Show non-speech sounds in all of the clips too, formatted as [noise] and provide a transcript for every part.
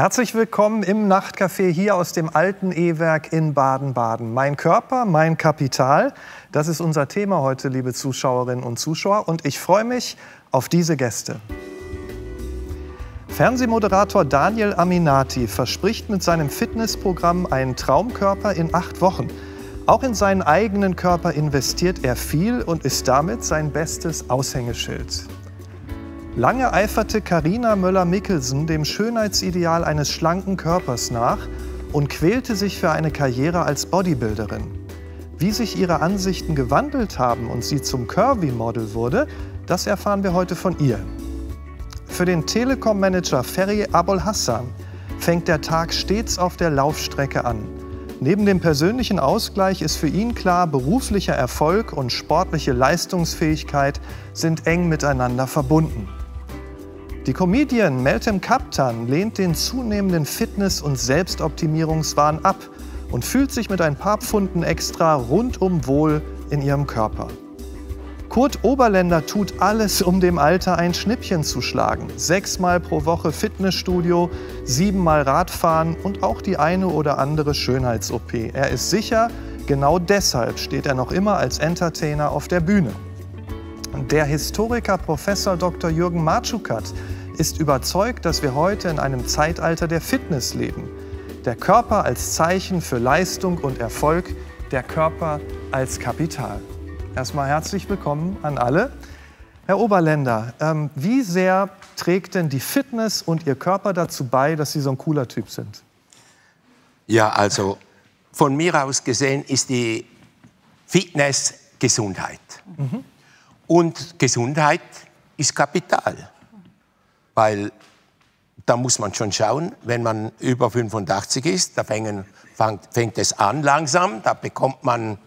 Herzlich willkommen im Nachtcafé hier aus dem alten E-Werk in Baden-Baden. Mein Körper, mein Kapital, das ist unser Thema heute, liebe Zuschauerinnen und Zuschauer. Und ich freue mich auf diese Gäste. Fernsehmoderator Daniel Aminati verspricht mit seinem Fitnessprogramm einen Traumkörper in acht Wochen. Auch in seinen eigenen Körper investiert er viel und ist damit sein bestes Aushängeschild. Lange eiferte Karina Möller-Mickelsen dem Schönheitsideal eines schlanken Körpers nach und quälte sich für eine Karriere als Bodybuilderin. Wie sich ihre Ansichten gewandelt haben und sie zum Curvy-Model wurde, das erfahren wir heute von ihr. Für den Telekom-Manager Ferry Abol Hassan fängt der Tag stets auf der Laufstrecke an. Neben dem persönlichen Ausgleich ist für ihn klar, beruflicher Erfolg und sportliche Leistungsfähigkeit sind eng miteinander verbunden. Die Comedian Meltem Kaptan lehnt den zunehmenden Fitness- und Selbstoptimierungswahn ab und fühlt sich mit ein paar Pfunden extra rundum wohl in ihrem Körper. Kurt Oberländer tut alles, um dem Alter ein Schnippchen zu schlagen. Sechsmal pro Woche Fitnessstudio, siebenmal Radfahren und auch die eine oder andere Schönheits-OP. Er ist sicher, genau deshalb steht er noch immer als Entertainer auf der Bühne. Der Historiker Professor Dr. Jürgen Matschukat ist überzeugt, dass wir heute in einem Zeitalter der Fitness leben. Der Körper als Zeichen für Leistung und Erfolg, der Körper als Kapital. Erstmal herzlich willkommen an alle. Herr Oberländer, ähm, wie sehr trägt denn die Fitness und Ihr Körper dazu bei, dass Sie so ein cooler Typ sind? Ja, also von mir aus gesehen ist die Fitness Gesundheit. Mhm. Und Gesundheit ist Kapital. Weil da muss man schon schauen, wenn man über 85 ist, da fängt, fängt es an langsam, da bekommt man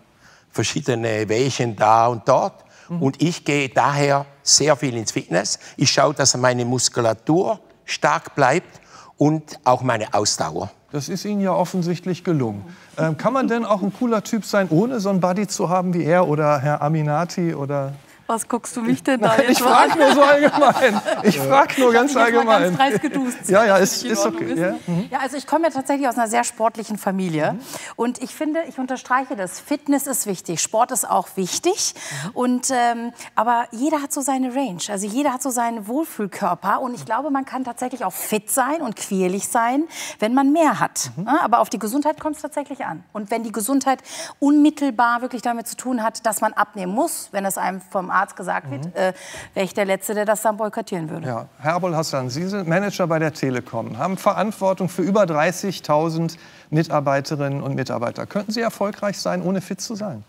verschiedene Wehchen da und dort. Mhm. Und ich gehe daher sehr viel ins Fitness. Ich schaue, dass meine Muskulatur stark bleibt und auch meine Ausdauer. Das ist Ihnen ja offensichtlich gelungen. Ähm, kann man denn auch ein cooler Typ sein, ohne so einen Buddy zu haben wie er oder Herr Aminati oder was guckst du mich denn da Nein, jetzt Ich frage nur so allgemein. Ich frage nur ganz allgemein. Ganz geduzt. Ja, ja, ist, ist okay. Ja. Mhm. ja. also ich komme ja tatsächlich aus einer sehr sportlichen Familie. Mhm. Und ich finde, ich unterstreiche das. Fitness ist wichtig, Sport ist auch wichtig. Mhm. Und, ähm, aber jeder hat so seine Range. Also jeder hat so seinen Wohlfühlkörper. Und ich glaube, man kann tatsächlich auch fit sein und quirlig sein, wenn man mehr hat. Mhm. Aber auf die Gesundheit kommt es tatsächlich an. Und wenn die Gesundheit unmittelbar wirklich damit zu tun hat, dass man abnehmen muss, wenn es einem vom Arzt gesagt wird, mhm. äh, wäre ich der Letzte, der das dann boykottieren würde. Ja. Herr Abul Hassan, Sie sind Manager bei der Telekom, haben Verantwortung für über 30.000 Mitarbeiterinnen und Mitarbeiter. Könnten Sie erfolgreich sein, ohne fit zu sein?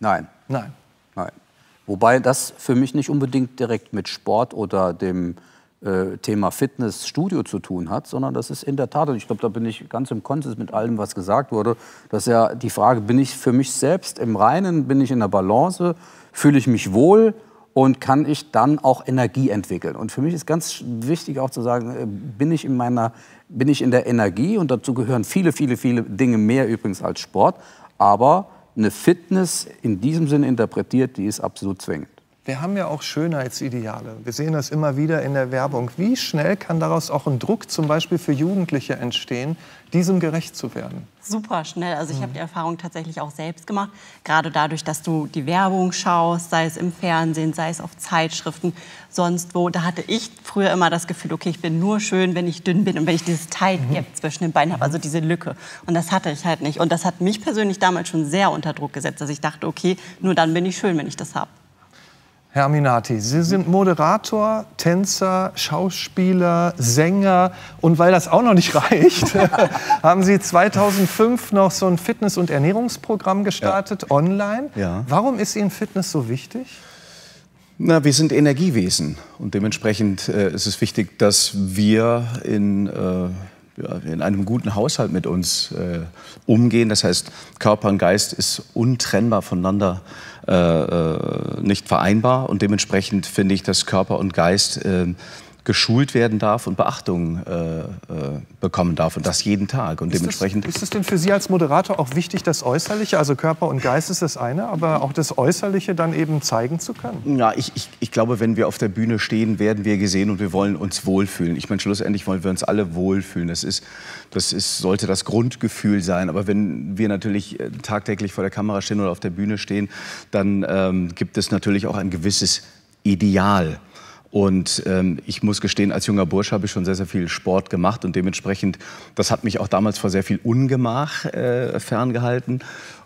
Nein. Nein. Nein. Wobei das für mich nicht unbedingt direkt mit Sport oder dem äh, Thema Fitnessstudio zu tun hat, sondern das ist in der Tat, und ich glaube, da bin ich ganz im Konsens mit allem, was gesagt wurde, dass ja die Frage, bin ich für mich selbst im Reinen, bin ich in der Balance, fühle ich mich wohl und kann ich dann auch Energie entwickeln. Und für mich ist ganz wichtig auch zu sagen, äh, bin ich in meiner, bin ich in der Energie und dazu gehören viele, viele, viele Dinge mehr übrigens als Sport, aber eine Fitness in diesem Sinne interpretiert, die ist absolut zwingend. Wir haben ja auch Schönheitsideale. Wir sehen das immer wieder in der Werbung. Wie schnell kann daraus auch ein Druck zum Beispiel für Jugendliche entstehen, diesem gerecht zu werden? Super schnell. Also ich mhm. habe die Erfahrung tatsächlich auch selbst gemacht. Gerade dadurch, dass du die Werbung schaust, sei es im Fernsehen, sei es auf Zeitschriften, sonst wo. Da hatte ich früher immer das Gefühl, okay, ich bin nur schön, wenn ich dünn bin und wenn ich dieses Tight mhm. zwischen den Beinen habe, also diese Lücke. Und das hatte ich halt nicht. Und das hat mich persönlich damals schon sehr unter Druck gesetzt, dass ich dachte, okay, nur dann bin ich schön, wenn ich das habe. Herr Minati, Sie sind Moderator, Tänzer, Schauspieler, Sänger und weil das auch noch nicht [laughs] reicht, [laughs] haben Sie 2005 noch so ein Fitness- und Ernährungsprogramm gestartet, ja. online. Ja. Warum ist Ihnen Fitness so wichtig? Na, wir sind Energiewesen und dementsprechend äh, ist es wichtig, dass wir in, äh, ja, in einem guten Haushalt mit uns äh, umgehen. Das heißt, Körper und Geist ist untrennbar voneinander äh, äh, nicht vereinbar. Und dementsprechend finde ich, dass Körper und Geist äh, geschult werden darf und Beachtung äh, äh, bekommen darf und das jeden Tag. Und ist dementsprechend das, ist es denn für Sie als Moderator auch wichtig, das Äußerliche, also Körper und Geist ist das eine, aber auch das Äußerliche dann eben zeigen zu können? Ja, ich, ich, ich glaube, wenn wir auf der Bühne stehen, werden wir gesehen und wir wollen uns wohlfühlen. Ich meine, schlussendlich wollen wir uns alle wohlfühlen. Das, ist, das ist, sollte das Grundgefühl sein. Aber wenn wir natürlich äh, tagtäglich vor der Kamera stehen oder auf der Bühne stehen, dann ähm, gibt es natürlich auch ein gewisses Ideal. Und ähm, ich muss gestehen, als junger Bursch habe ich schon sehr, sehr viel Sport gemacht und dementsprechend, das hat mich auch damals vor sehr viel Ungemach äh, ferngehalten,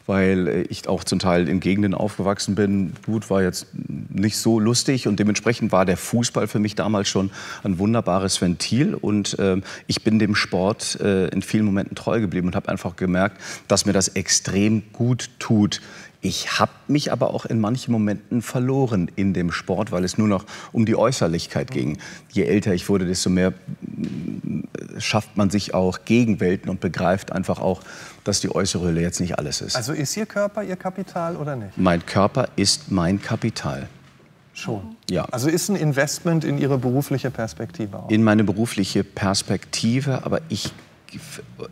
weil äh, ich auch zum Teil in Gegenden aufgewachsen bin. Gut, war jetzt nicht so lustig und dementsprechend war der Fußball für mich damals schon ein wunderbares Ventil und äh, ich bin dem Sport äh, in vielen Momenten treu geblieben und habe einfach gemerkt, dass mir das extrem gut tut, ich habe mich aber auch in manchen Momenten verloren in dem Sport, weil es nur noch um die Äußerlichkeit ging. Je älter ich wurde, desto mehr mm, schafft man sich auch Gegenwelten und begreift einfach auch, dass die äußere Hülle jetzt nicht alles ist. Also ist Ihr Körper Ihr Kapital oder nicht? Mein Körper ist mein Kapital. Schon. Ja. Also ist ein Investment in Ihre berufliche Perspektive auch. In meine berufliche Perspektive, aber ich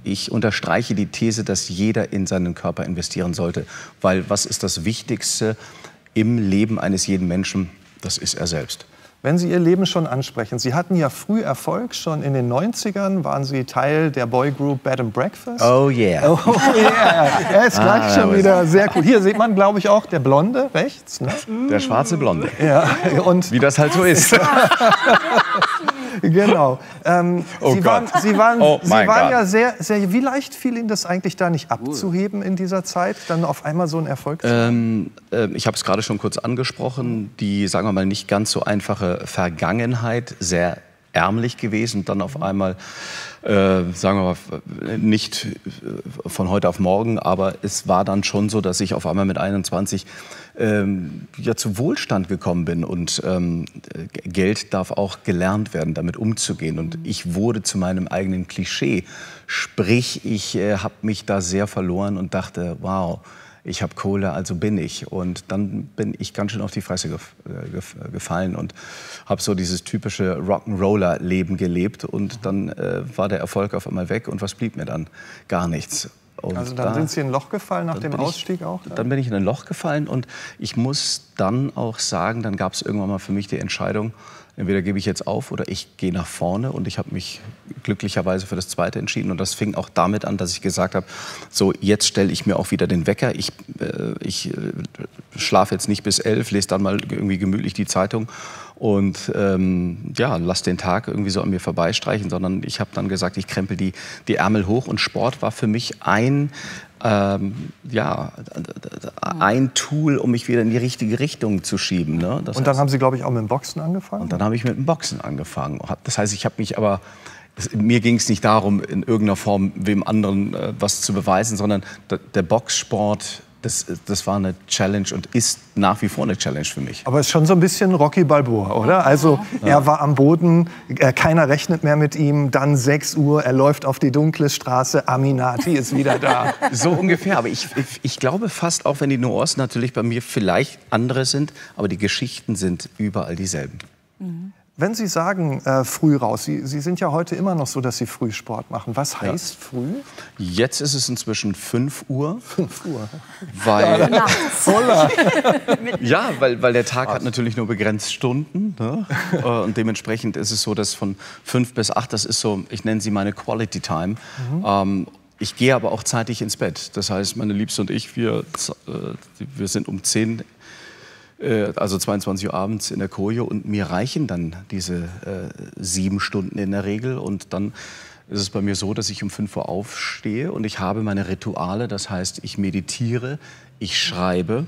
ich unterstreiche die These, dass jeder in seinen Körper investieren sollte. Weil was ist das Wichtigste im Leben eines jeden Menschen? Das ist er selbst. Wenn Sie Ihr Leben schon ansprechen, Sie hatten ja früh Erfolg, schon in den 90ern waren Sie Teil der Boygroup Bed and Breakfast. Oh yeah. Oh yeah, er ist gleich ah, schon wieder sehr cool. Hier sieht man, glaube ich, auch der Blonde rechts. Ne? Der schwarze Blonde. Ja, und Wie das halt so ist. [laughs] [laughs] genau. Ähm, oh Sie, waren, Sie waren, oh Sie waren ja sehr, sehr. Wie leicht fiel Ihnen das eigentlich da nicht abzuheben in dieser Zeit, dann auf einmal so ein Erfolg zu haben? Ähm, äh, ich habe es gerade schon kurz angesprochen. Die, sagen wir mal, nicht ganz so einfache Vergangenheit, sehr ärmlich gewesen, dann auf einmal, äh, sagen wir mal, nicht von heute auf morgen, aber es war dann schon so, dass ich auf einmal mit 21 ähm, ja, zu Wohlstand gekommen bin. Und ähm, Geld darf auch gelernt werden, damit umzugehen. Und ich wurde zu meinem eigenen Klischee. Sprich, ich äh, habe mich da sehr verloren und dachte, wow, ich habe Kohle, also bin ich. Und dann bin ich ganz schön auf die Fresse gef äh, gef gefallen und habe so dieses typische Rock'n'Roller-Leben gelebt. Und dann äh, war der Erfolg auf einmal weg und was blieb mir dann? Gar nichts. Und also dann da, sind Sie in ein Loch gefallen nach dem Ausstieg ich, auch? Dann? dann bin ich in ein Loch gefallen und ich muss dann auch sagen, dann gab es irgendwann mal für mich die Entscheidung, entweder gebe ich jetzt auf oder ich gehe nach vorne. Und ich habe mich glücklicherweise für das Zweite entschieden. Und das fing auch damit an, dass ich gesagt habe, so jetzt stelle ich mir auch wieder den Wecker. Ich, äh, ich äh, schlafe jetzt nicht bis elf, lese dann mal irgendwie gemütlich die Zeitung und ähm, ja, lass den Tag irgendwie so an mir vorbeistreichen, sondern ich habe dann gesagt, ich krempel die, die Ärmel hoch und Sport war für mich ein, ähm, ja, ein Tool, um mich wieder in die richtige Richtung zu schieben. Ne? und dann heißt, haben Sie, glaube ich, auch mit dem Boxen angefangen? Und dann habe ich mit dem Boxen angefangen. Das heißt, ich habe mich aber mir ging es nicht darum, in irgendeiner Form wem anderen äh, was zu beweisen, sondern der Boxsport das, das war eine Challenge und ist nach wie vor eine Challenge für mich. Aber es ist schon so ein bisschen Rocky Balboa, oder? Also ja. er war am Boden, äh, keiner rechnet mehr mit ihm, dann 6 Uhr, er läuft auf die dunkle Straße, Aminati ist wieder da. [laughs] so ungefähr, aber ich, ich, ich glaube fast, auch wenn die Nuancen natürlich bei mir vielleicht andere sind, aber die Geschichten sind überall dieselben. Mhm. Wenn Sie sagen äh, früh raus, Sie, Sie sind ja heute immer noch so, dass Sie früh Sport machen. Was heißt ja. früh? Jetzt ist es inzwischen 5 Uhr. 5 Uhr. Weil, ja, [laughs] ja, weil, weil der Tag Was? hat natürlich nur begrenzt Stunden. Ne? [laughs] Äh, und dementsprechend ist es so, dass von 5 bis 8, das ist so, ich nenne sie meine Quality Time. Mhm. Ähm, ich gehe aber auch zeitig ins Bett. Das heißt, meine Liebste und ich, wir, äh, wir sind um 10 äh, also 22 Uhr abends in der Koje und mir reichen dann diese äh, sieben Stunden in der Regel und dann ist es bei mir so, dass ich um 5 Uhr aufstehe und ich habe meine Rituale, das heißt, ich meditiere, ich schreibe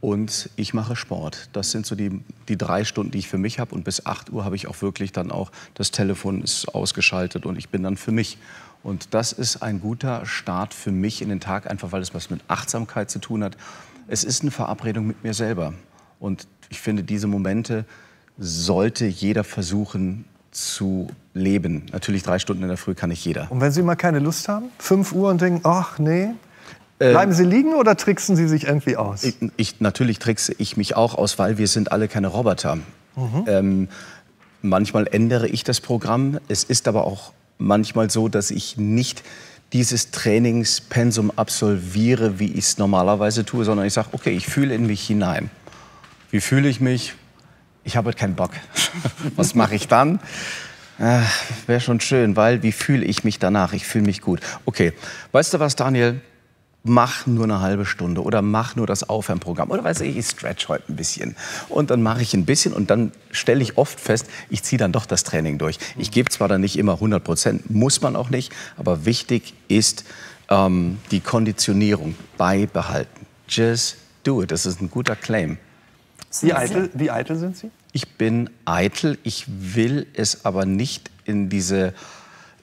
und ich mache Sport. Das sind so die, die drei Stunden, die ich für mich habe und bis 8 Uhr habe ich auch wirklich dann auch, das Telefon ist ausgeschaltet und ich bin dann für mich. Und das ist ein guter Start für mich in den Tag, einfach weil es was mit Achtsamkeit zu tun hat. Es ist eine Verabredung mit mir selber. Und ich finde, diese Momente sollte jeder versuchen zu leben. Natürlich drei Stunden in der Früh kann nicht jeder. Und wenn Sie mal keine Lust haben, fünf Uhr und denken, ach nee, ähm, Bleiben Sie liegen oder tricksen Sie sich irgendwie aus? Ich, ich, natürlich trickse ich mich auch aus, weil wir sind alle keine Roboter. Mhm. Ähm, manchmal ändere ich das Programm. Es ist aber auch manchmal so, dass ich nicht dieses Trainingspensum absolviere, wie ich es normalerweise tue, sondern ich sage, okay, ich fühle in mich hinein. Wie fühle ich mich? Ich habe heute keinen Bock. [laughs] Was mache ich dann? Äh, Wäre schon schön, weil wie fühle ich mich danach? Ich fühle mich gut. Okay, weißt du was, Daniel? Mach nur eine halbe Stunde oder mach nur das Aufwärmprogramm oder weiß ich, ich stretch heute ein bisschen und dann mache ich ein bisschen und dann stelle ich oft fest, ich ziehe dann doch das Training durch. Ich gebe zwar dann nicht immer 100 Prozent, muss man auch nicht, aber wichtig ist ähm, die Konditionierung beibehalten. Just do it. Das ist ein guter Claim. Wie eitel, wie eitel sind Sie? Ich bin eitel, ich will es aber nicht in diese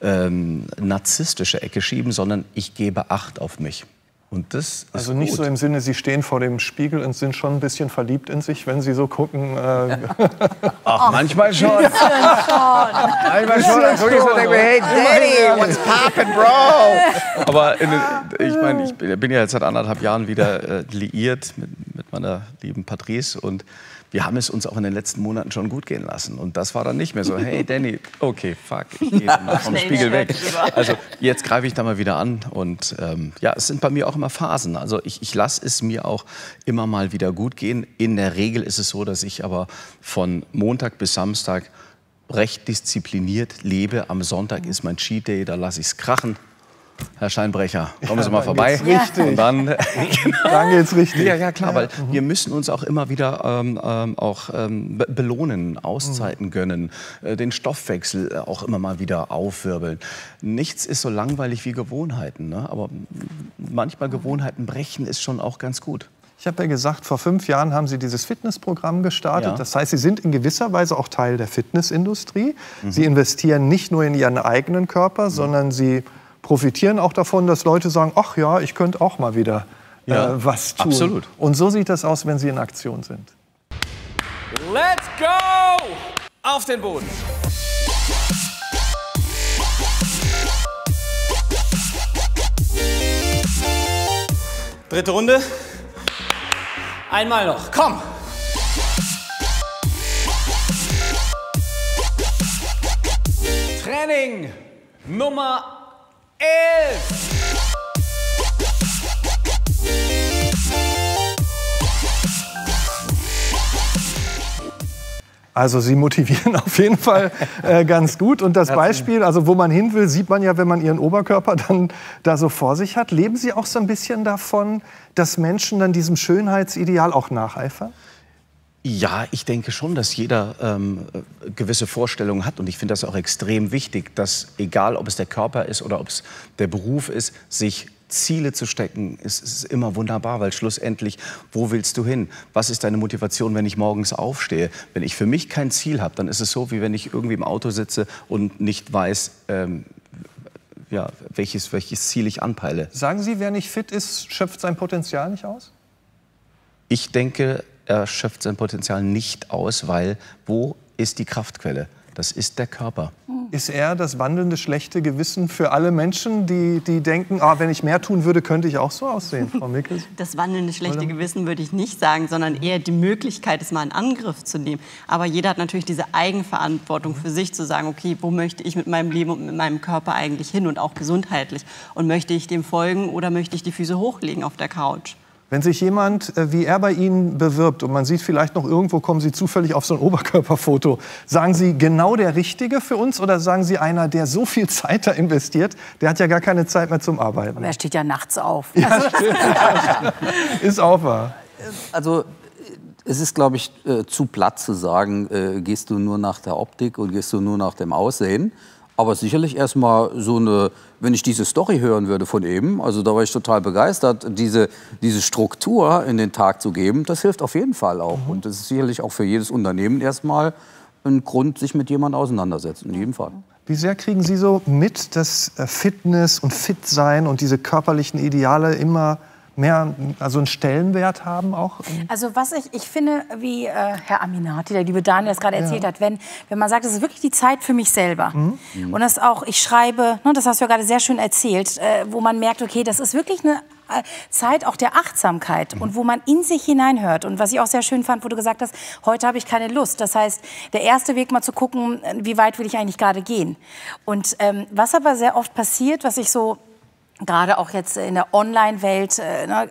ähm, narzisstische Ecke schieben, sondern ich gebe Acht auf mich. Und das ist Also nicht gut. so im Sinne, Sie stehen vor dem Spiegel und sind schon ein bisschen verliebt in sich, wenn Sie so gucken. Äh, [laughs] Ach, manchmal schon. manchmal schon. Dann gucke ich so und denke mir, hey Daddy, what's poppin', Bro? Aber in, ich meine, ich bin ja jetzt seit anderthalb Jahren wieder äh, liiert mit, mit meiner lieben Patrice und wir haben es uns auch in den letzten Monaten schon gut gehen lassen. Und das war dann nicht mehr so, hey [laughs] Danny, okay, fuck, ich gehe mal vom Spiegel weg. Also jetzt greife ich da mal wieder an. Und ähm, ja, es sind bei mir auch immer Phasen. Also ich, ich lasse es mir auch immer mal wieder gut gehen. In der Regel ist es so, dass ich aber von Montag bis Samstag recht diszipliniert lebe. Am Sonntag ist mein Cheat Day, da lasse ich es krachen. Herr Scheinbrecher, kommen Sie mal vorbei. richtig. Und dann [laughs] dann [laughs] geht's richtig. ja, ja, klar, weil wir müssen uns auch immer wieder ähm, ähm, auch ähm, be belohnen, Auszeiten gönnen, äh, den Stoffwechsel äh, auch immer mal wieder aufwirbeln. Nichts ist so langweilig wie Gewohnheiten, ne? aber manchmal Gewohnheiten brechen ist schon auch ganz gut. Ich habe ja gesagt, vor fünf Jahren haben Sie dieses Fitnessprogramm gestartet. Ja. Das heißt, Sie sind in gewisser Weise auch Teil der Fitnessindustrie. Sie investieren nicht nur in Ihren eigenen Körper, sondern Sie profitieren auch davon, dass Leute sagen, ach ja, ich könnte auch mal wieder Ja, äh, was tun. absolut. Und so sieht das aus, wenn Sie in Aktion sind. Let's go! Auf den Boden. Dritte Runde. Einmal noch. Komm. Training Nummer 11. Also Sie motivieren [laughs] auf jeden Fall äh, ganz gut. Und das Beispiel, also wo man hin will, sieht man ja, wenn man Ihren Oberkörper dann da so vor sich hat. Leben Sie auch so ein bisschen davon, dass Menschen dann diesem Schönheitsideal auch nacheifern? Ja, ich denke schon, dass jeder ähm, äh, gewisse Vorstellungen hat. Und ich finde das auch extrem wichtig, dass egal, ob es der Körper ist oder ob es der Beruf ist, sich Ziele zu stecken, ist, ist immer wunderbar, weil schlussendlich, wo willst du hin? Was ist deine Motivation, wenn ich morgens aufstehe? Wenn ich für mich kein Ziel habe, dann ist es so, wie wenn ich irgendwie im Auto sitze und nicht weiß, ähm, ja, welches, welches Ziel ich anpeile. Sagen Sie, wer nicht fit ist, schöpft sein Potenzial nicht aus? Ich denke, er schöpft sein Potenzial nicht aus, weil wo ist die Kraftquelle? Das ist der Körper. Ist er das wandelnde schlechte Gewissen für alle Menschen, die, die denken, ah, wenn ich mehr tun würde, könnte ich auch so aussehen, Frau Mickels? [laughs] Das wandelnde schlechte Gewissen würde ich nicht sagen, sondern eher die Möglichkeit, es mal in Angriff zu nehmen. Aber jeder hat natürlich diese Eigenverantwortung für sich zu sagen, okay, wo möchte ich mit meinem Leben und mit meinem Körper eigentlich hin und auch gesundheitlich? Und möchte ich dem folgen oder möchte ich die Füße hochlegen auf der Couch? Wenn sich jemand äh, wie er bei Ihnen bewirbt und man sieht vielleicht noch irgendwo, kommen Sie zufällig auf so ein Oberkörperfoto, sagen Sie genau der Richtige für uns oder sagen Sie einer, der so viel Zeit da investiert, der hat ja gar keine Zeit mehr zum Arbeiten? Aber er steht ja nachts auf. [laughs] Ist auch wahr. Also es ist, glaube ich, äh, zu platt zu sagen, äh, gehst du nur nach der Optik und gehst du nur nach dem Aussehen. Aber sicherlich erstmal so eine, wenn ich diese Story hören würde von eben, also da war ich total begeistert, diese, diese Struktur in den Tag zu geben, das hilft auf jeden Fall auch. Und das ist sicherlich auch für jedes Unternehmen erstmal ein Grund, sich mit jemandem auseinandersetzen, in jedem Fall. Wie sehr kriegen Sie so mit, dass äh, Fitness und Fitsein und diese körperlichen Ideale immer mehr also einen Stellenwert haben auch? Also was ich, ich finde, wie äh, Herr Aminati, der liebe Daniel das gerade erzählt hat, wenn, wenn man sagt, es ist wirklich die Zeit für mich selber. Und das auch, ich schreibe, ne, das hast du ja gerade sehr schön erzählt, äh, wo man merkt, okay, das ist wirklich eine äh, Zeit auch der Achtsamkeit und wo man in sich hineinhört. Und was ich auch sehr schön fand, wo du gesagt hast, heute habe ich keine Lust. Das heißt, der erste Weg mal zu gucken, wie weit will ich eigentlich gerade gehen. Und ähm, was aber sehr oft passiert, was ich so gerade auch jetzt in der Online-Welt, äh, ne,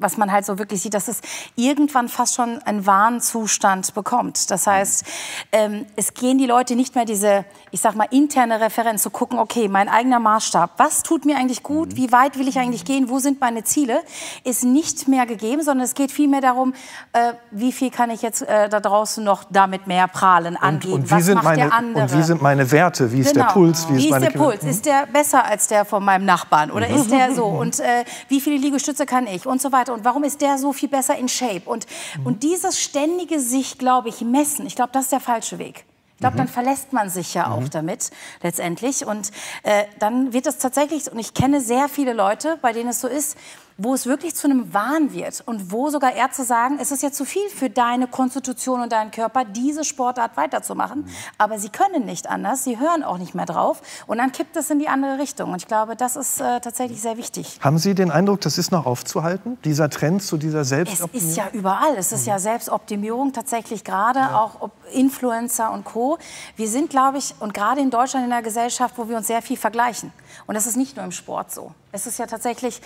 was man halt so wirklich sieht, dass es irgendwann fast schon einen Warnzustand bekommt. Das heißt, ähm, es gehen die Leute nicht mehr diese, ich sag mal, interne Referenz zu gucken, okay, mein eigener Maßstab, was tut mir eigentlich gut, wie weit will ich eigentlich gehen, wo sind meine Ziele, ist nicht mehr gegeben, sondern es geht vielmehr darum, äh, wie viel kann ich jetzt äh, da draußen noch damit mehr prahlen, angehen, und, und was sind macht meine, der andere. Und wie sind meine Werte, wie ist der Genau. Puls, wie, Wie ist meine der Puls? Ist der besser als der von meinem Nachbarn? Oder ist der so? [laughs] Und äh, wie viele Liegestütze kann ich? Und so weiter. Und warum ist der so viel besser in Shape? Und, und dieses ständige sich, glaube ich, messen, ich glaube, das ist der falsche Weg. Ich glaube, dann verlässt man sich ja auch damit letztendlich. Und äh, dann wird es tatsächlich, und ich kenne sehr viele Leute, bei denen es so ist, wo es wirklich zu einem Wahn wird und wo sogar Ärzte sagen, es ist ja zu viel für deine Konstitution und deinen Körper, diese Sportart weiterzumachen. Aber sie können nicht anders, sie hören auch nicht mehr drauf und dann kippt es in die andere Richtung. Und ich glaube, das ist äh, tatsächlich sehr wichtig. Haben Sie den Eindruck, das ist noch aufzuhalten, dieser Trend zu dieser Es Selbstoptimierung? ist ja überall. Es ist ja Selbstoptimierung tatsächlich gerade auch ob Influencer und Co. Wir sind, glaube ich, und gerade in Deutschland in einer Gesellschaft, wo wir uns sehr viel vergleichen. Und das ist nicht nur im Sport so. Es ist ja tatsächlich,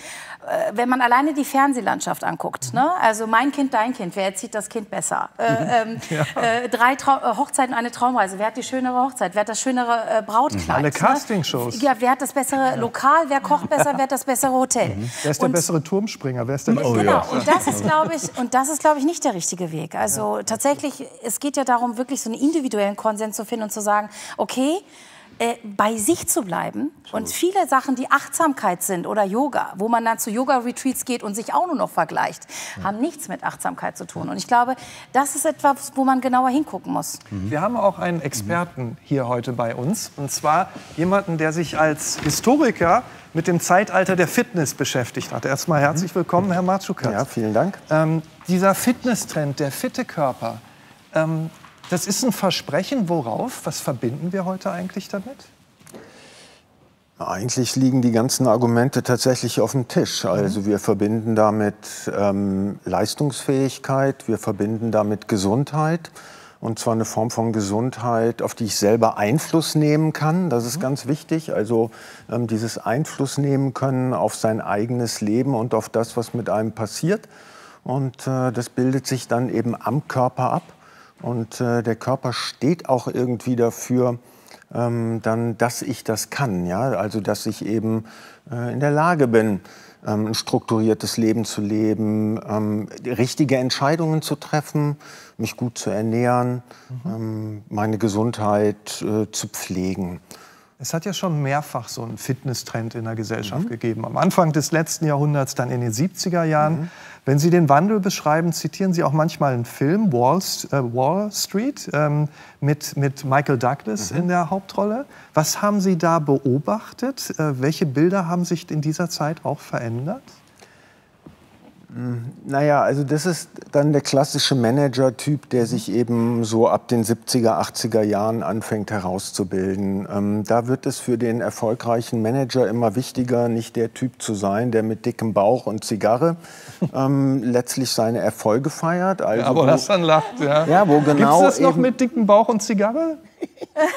äh, wenn man alleine die Fernsehlandschaft anguckt, ne? also mein Kind, dein Kind, wer erzieht das Kind besser? Äh, [laughs] ähm, äh, drei Trau äh, Hochzeiten, eine Traumreise, wer hat die schönere Hochzeit, wer hat das schönere äh, Brautkleid? Alle ne? Castingshows. Ja, wer hat das bessere Lokal, wer kocht besser, wer hat das bessere Hotel? Wer ist der Und- bessere Turmspringer? Wer ist der bessere? genau, und das ist, glaube ich, und das ist, glaube ich, nicht der richtige Weg. Also tatsächlich, es geht ja darum, wirklich so einen individuellen Konsens zu finden und zu sagen, okay, äh, bei sich zu bleiben und viele Sachen, die Achtsamkeit sind oder Yoga, wo man dann zu Yoga-Retreats geht und sich auch nur noch vergleicht, haben nichts mit Achtsamkeit zu tun. Und ich glaube, das ist etwas, wo man genauer hingucken muss. Wir haben auch einen Experten hier heute bei uns. Und zwar jemanden, der sich als Historiker mit dem Zeitalter der Fitness beschäftigt hat. Erstmal herzlich willkommen, Herr Matschukat. Ja, vielen Dank. Ähm, dieser Fitnesstrend, der fitte Körper, ähm, das ist ein Versprechen, worauf? Was verbinden wir heute eigentlich damit? Eigentlich liegen die ganzen Argumente tatsächlich auf dem Tisch. Also wir verbinden damit ähm, Leistungsfähigkeit, wir verbinden damit Gesundheit. Und zwar eine Form von Gesundheit, auf die ich selber Einfluss nehmen kann. Das ist ganz wichtig. Also ähm, dieses Einfluss nehmen können auf sein eigenes Leben und auf das, was mit einem passiert. Und äh, das bildet sich dann eben am Körper ab. Und äh, der Körper steht auch irgendwie dafür, ähm, dann, dass ich das kann. Ja? Also, dass ich eben äh, in der Lage bin, ähm, ein strukturiertes Leben zu leben, ähm, richtige Entscheidungen zu treffen, mich gut zu ernähren, ähm, meine Gesundheit äh, zu pflegen. Es hat ja schon mehrfach so einen Fitnesstrend in der Gesellschaft gegeben. Am Anfang des letzten Jahrhunderts, dann in den 70er Jahren. Wenn Sie den Wandel beschreiben, zitieren Sie auch manchmal einen Film, Wall, äh, Wall Street, ähm, mit, mit Michael Douglas in der Hauptrolle. Was haben Sie da beobachtet? Äh, welche Bilder haben sich in dieser Zeit auch verändert? Naja, also das ist dann der klassische Manager-Typ, der sich eben so ab den 70er, 80er Jahren anfängt herauszubilden. Ähm, da wird es für den erfolgreichen Manager immer wichtiger, nicht der Typ zu sein, der mit dickem Bauch und Zigarre [laughs] ähm, letztlich seine Erfolge feiert. Also Aber wo- das dann lacht, ja. Ja, wo genau Gibt es das noch mit dicken Bauch und Zigarre? [laughs]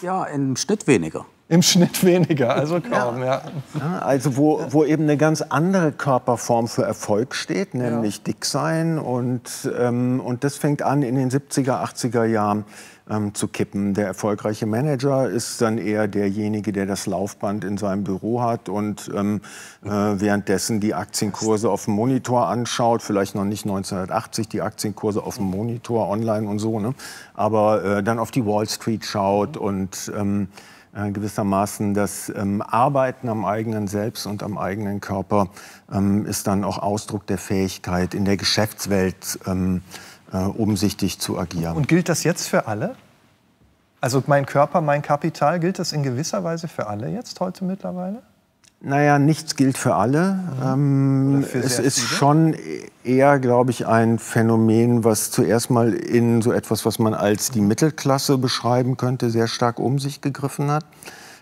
Ja, im Schnitt weniger. Im Schnitt weniger, also kaum, ja. Ja, also wo, wo eben eine ganz andere Körperform für Erfolg steht, nämlich dick sein. Und, ähm, und das fängt an in den 70er, 80er Jahren ähm, zu kippen. Der erfolgreiche Manager ist dann eher derjenige, der das Laufband in seinem Büro hat und ähm, äh, währenddessen die Aktienkurse auf dem Monitor anschaut. Vielleicht noch nicht 1980 die Aktienkurse auf dem Monitor, online und so, ne? aber äh, dann auf die Wall Street schaut und ähm, äh, gewissermaßen das ähm, Arbeiten am eigenen Selbst und am eigenen Körper ähm, ist dann auch Ausdruck der Fähigkeit, in der Geschäftswelt ähm, äh, umsichtig zu agieren. Und gilt das jetzt für alle? Also mein Körper, mein Kapital, gilt das in gewisser Weise für alle jetzt heute mittlerweile? Naja, nichts gilt für alle. Ähm, Oder für es ist viele? schon eher, glaube ich, ein Phänomen, was zuerst mal in so etwas, was man als die Mittelklasse beschreiben könnte, sehr stark um sich gegriffen hat.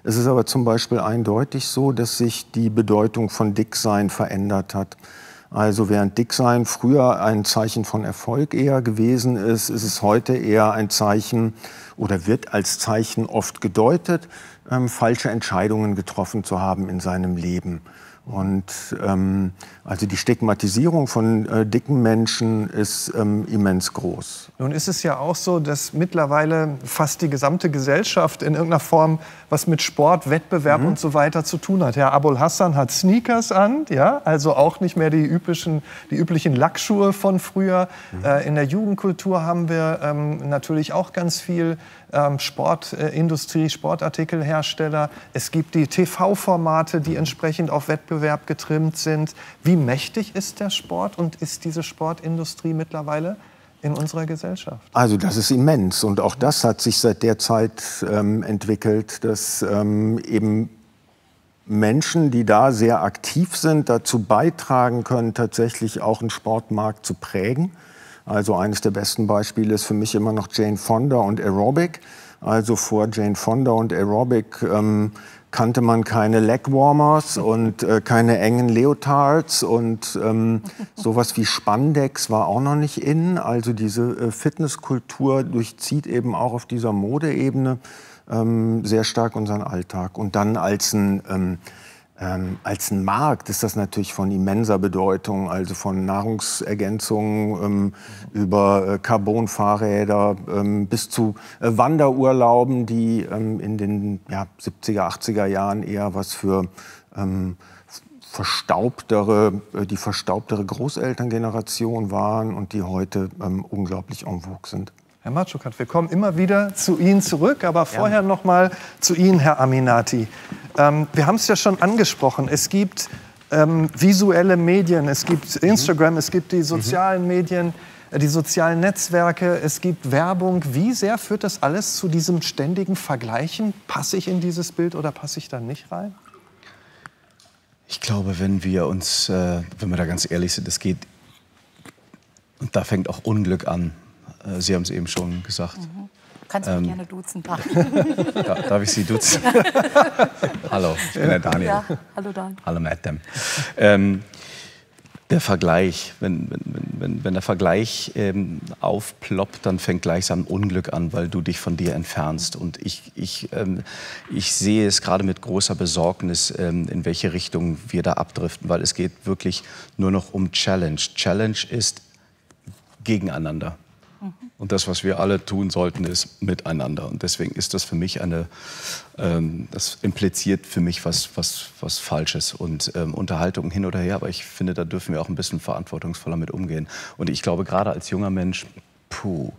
Es ist aber zum Beispiel eindeutig so, dass sich die Bedeutung von Dicksein verändert hat. Also während Dicksein früher ein Zeichen von Erfolg eher gewesen ist, ist es heute eher ein Zeichen oder wird als Zeichen oft gedeutet, ähm, falsche Entscheidungen getroffen zu haben in seinem Leben. Und ähm, also die Stigmatisierung von äh, dicken Menschen ist ähm, immens groß. Nun ist es ja auch so, dass mittlerweile fast die gesamte Gesellschaft in irgendeiner Form was mit Sport, Wettbewerb mhm. und so weiter zu tun hat. Herr Abul Hassan hat Sneakers an, ja, also auch nicht mehr die üblichen, die üblichen Lackschuhe von früher. Mhm. Äh, in der Jugendkultur haben wir ähm, natürlich auch ganz viel Sportindustrie, Sportartikelhersteller. Es gibt die TV-Formate, die entsprechend auf Wettbewerb getrimmt sind. Wie mächtig ist der Sport und ist diese Sportindustrie mittlerweile? in unserer Gesellschaft? Also das ist immens und auch das hat sich seit der Zeit ähm, entwickelt, dass ähm, eben Menschen, die da sehr aktiv sind, dazu beitragen können, tatsächlich auch einen Sportmarkt zu prägen. Also eines der besten Beispiele ist für mich immer noch Jane Fonda und Aerobic. Also vor Jane Fonda und Aerobic ähm, kannte man keine Legwarmers und äh, keine engen Leotards und ähm, sowas wie Spandex war auch noch nicht in. Also diese äh, Fitnesskultur durchzieht eben auch auf dieser Modeebene ähm, sehr stark unseren Alltag. Und dann als ein ähm, als ein Markt ist das natürlich von immenser Bedeutung, also von Nahrungsergänzungen ähm, über äh, Carbonfahrräder ähm, bis zu äh, Wanderurlauben, die ähm, in den ja, 70er, 80er Jahren eher was für ähm, verstaubtere, äh, die verstaubtere Großelterngeneration waren und die heute ähm, unglaublich en vogue sind. Herr Matschukat, wir kommen immer wieder zu Ihnen zurück, aber vorher noch mal zu Ihnen, Herr Aminati. Ähm, wir haben es ja schon angesprochen. Es gibt ähm, visuelle Medien, es gibt Instagram, es gibt die sozialen Medien, äh, die sozialen Netzwerke, es gibt Werbung. Wie sehr führt das alles zu diesem ständigen Vergleichen? Passe ich in dieses Bild oder passe ich da nicht rein? Ich glaube, wenn wir uns, äh, wenn wir da ganz ehrlich sind, es geht, und da fängt auch Unglück an. Äh, Sie haben es eben schon gesagt. Mhm. Kannst du ähm, gerne duzen, [laughs] da, Darf ich Sie duzen? [laughs] hallo, ich bin der Daniel. Ja, hallo Dan. Hallo Madam. Ähm, der Vergleich, wenn, wenn, wenn, wenn der Vergleich ähm, aufploppt, dann fängt gleichsam Unglück an, weil du dich von dir entfernst. Und ich, ich, ähm, ich sehe es gerade mit großer Besorgnis, ähm, in welche Richtung wir da abdriften, weil es geht wirklich nur noch um Challenge. Challenge ist gegeneinander. Und das, was wir alle tun sollten, ist miteinander. Und deswegen ist das für mich eine, ähm, das impliziert für mich was, was, was Falsches. Und ähm, Unterhaltung hin oder her, aber ich finde, da dürfen wir auch ein bisschen verantwortungsvoller mit umgehen. Und ich glaube, gerade als junger Mensch, puh,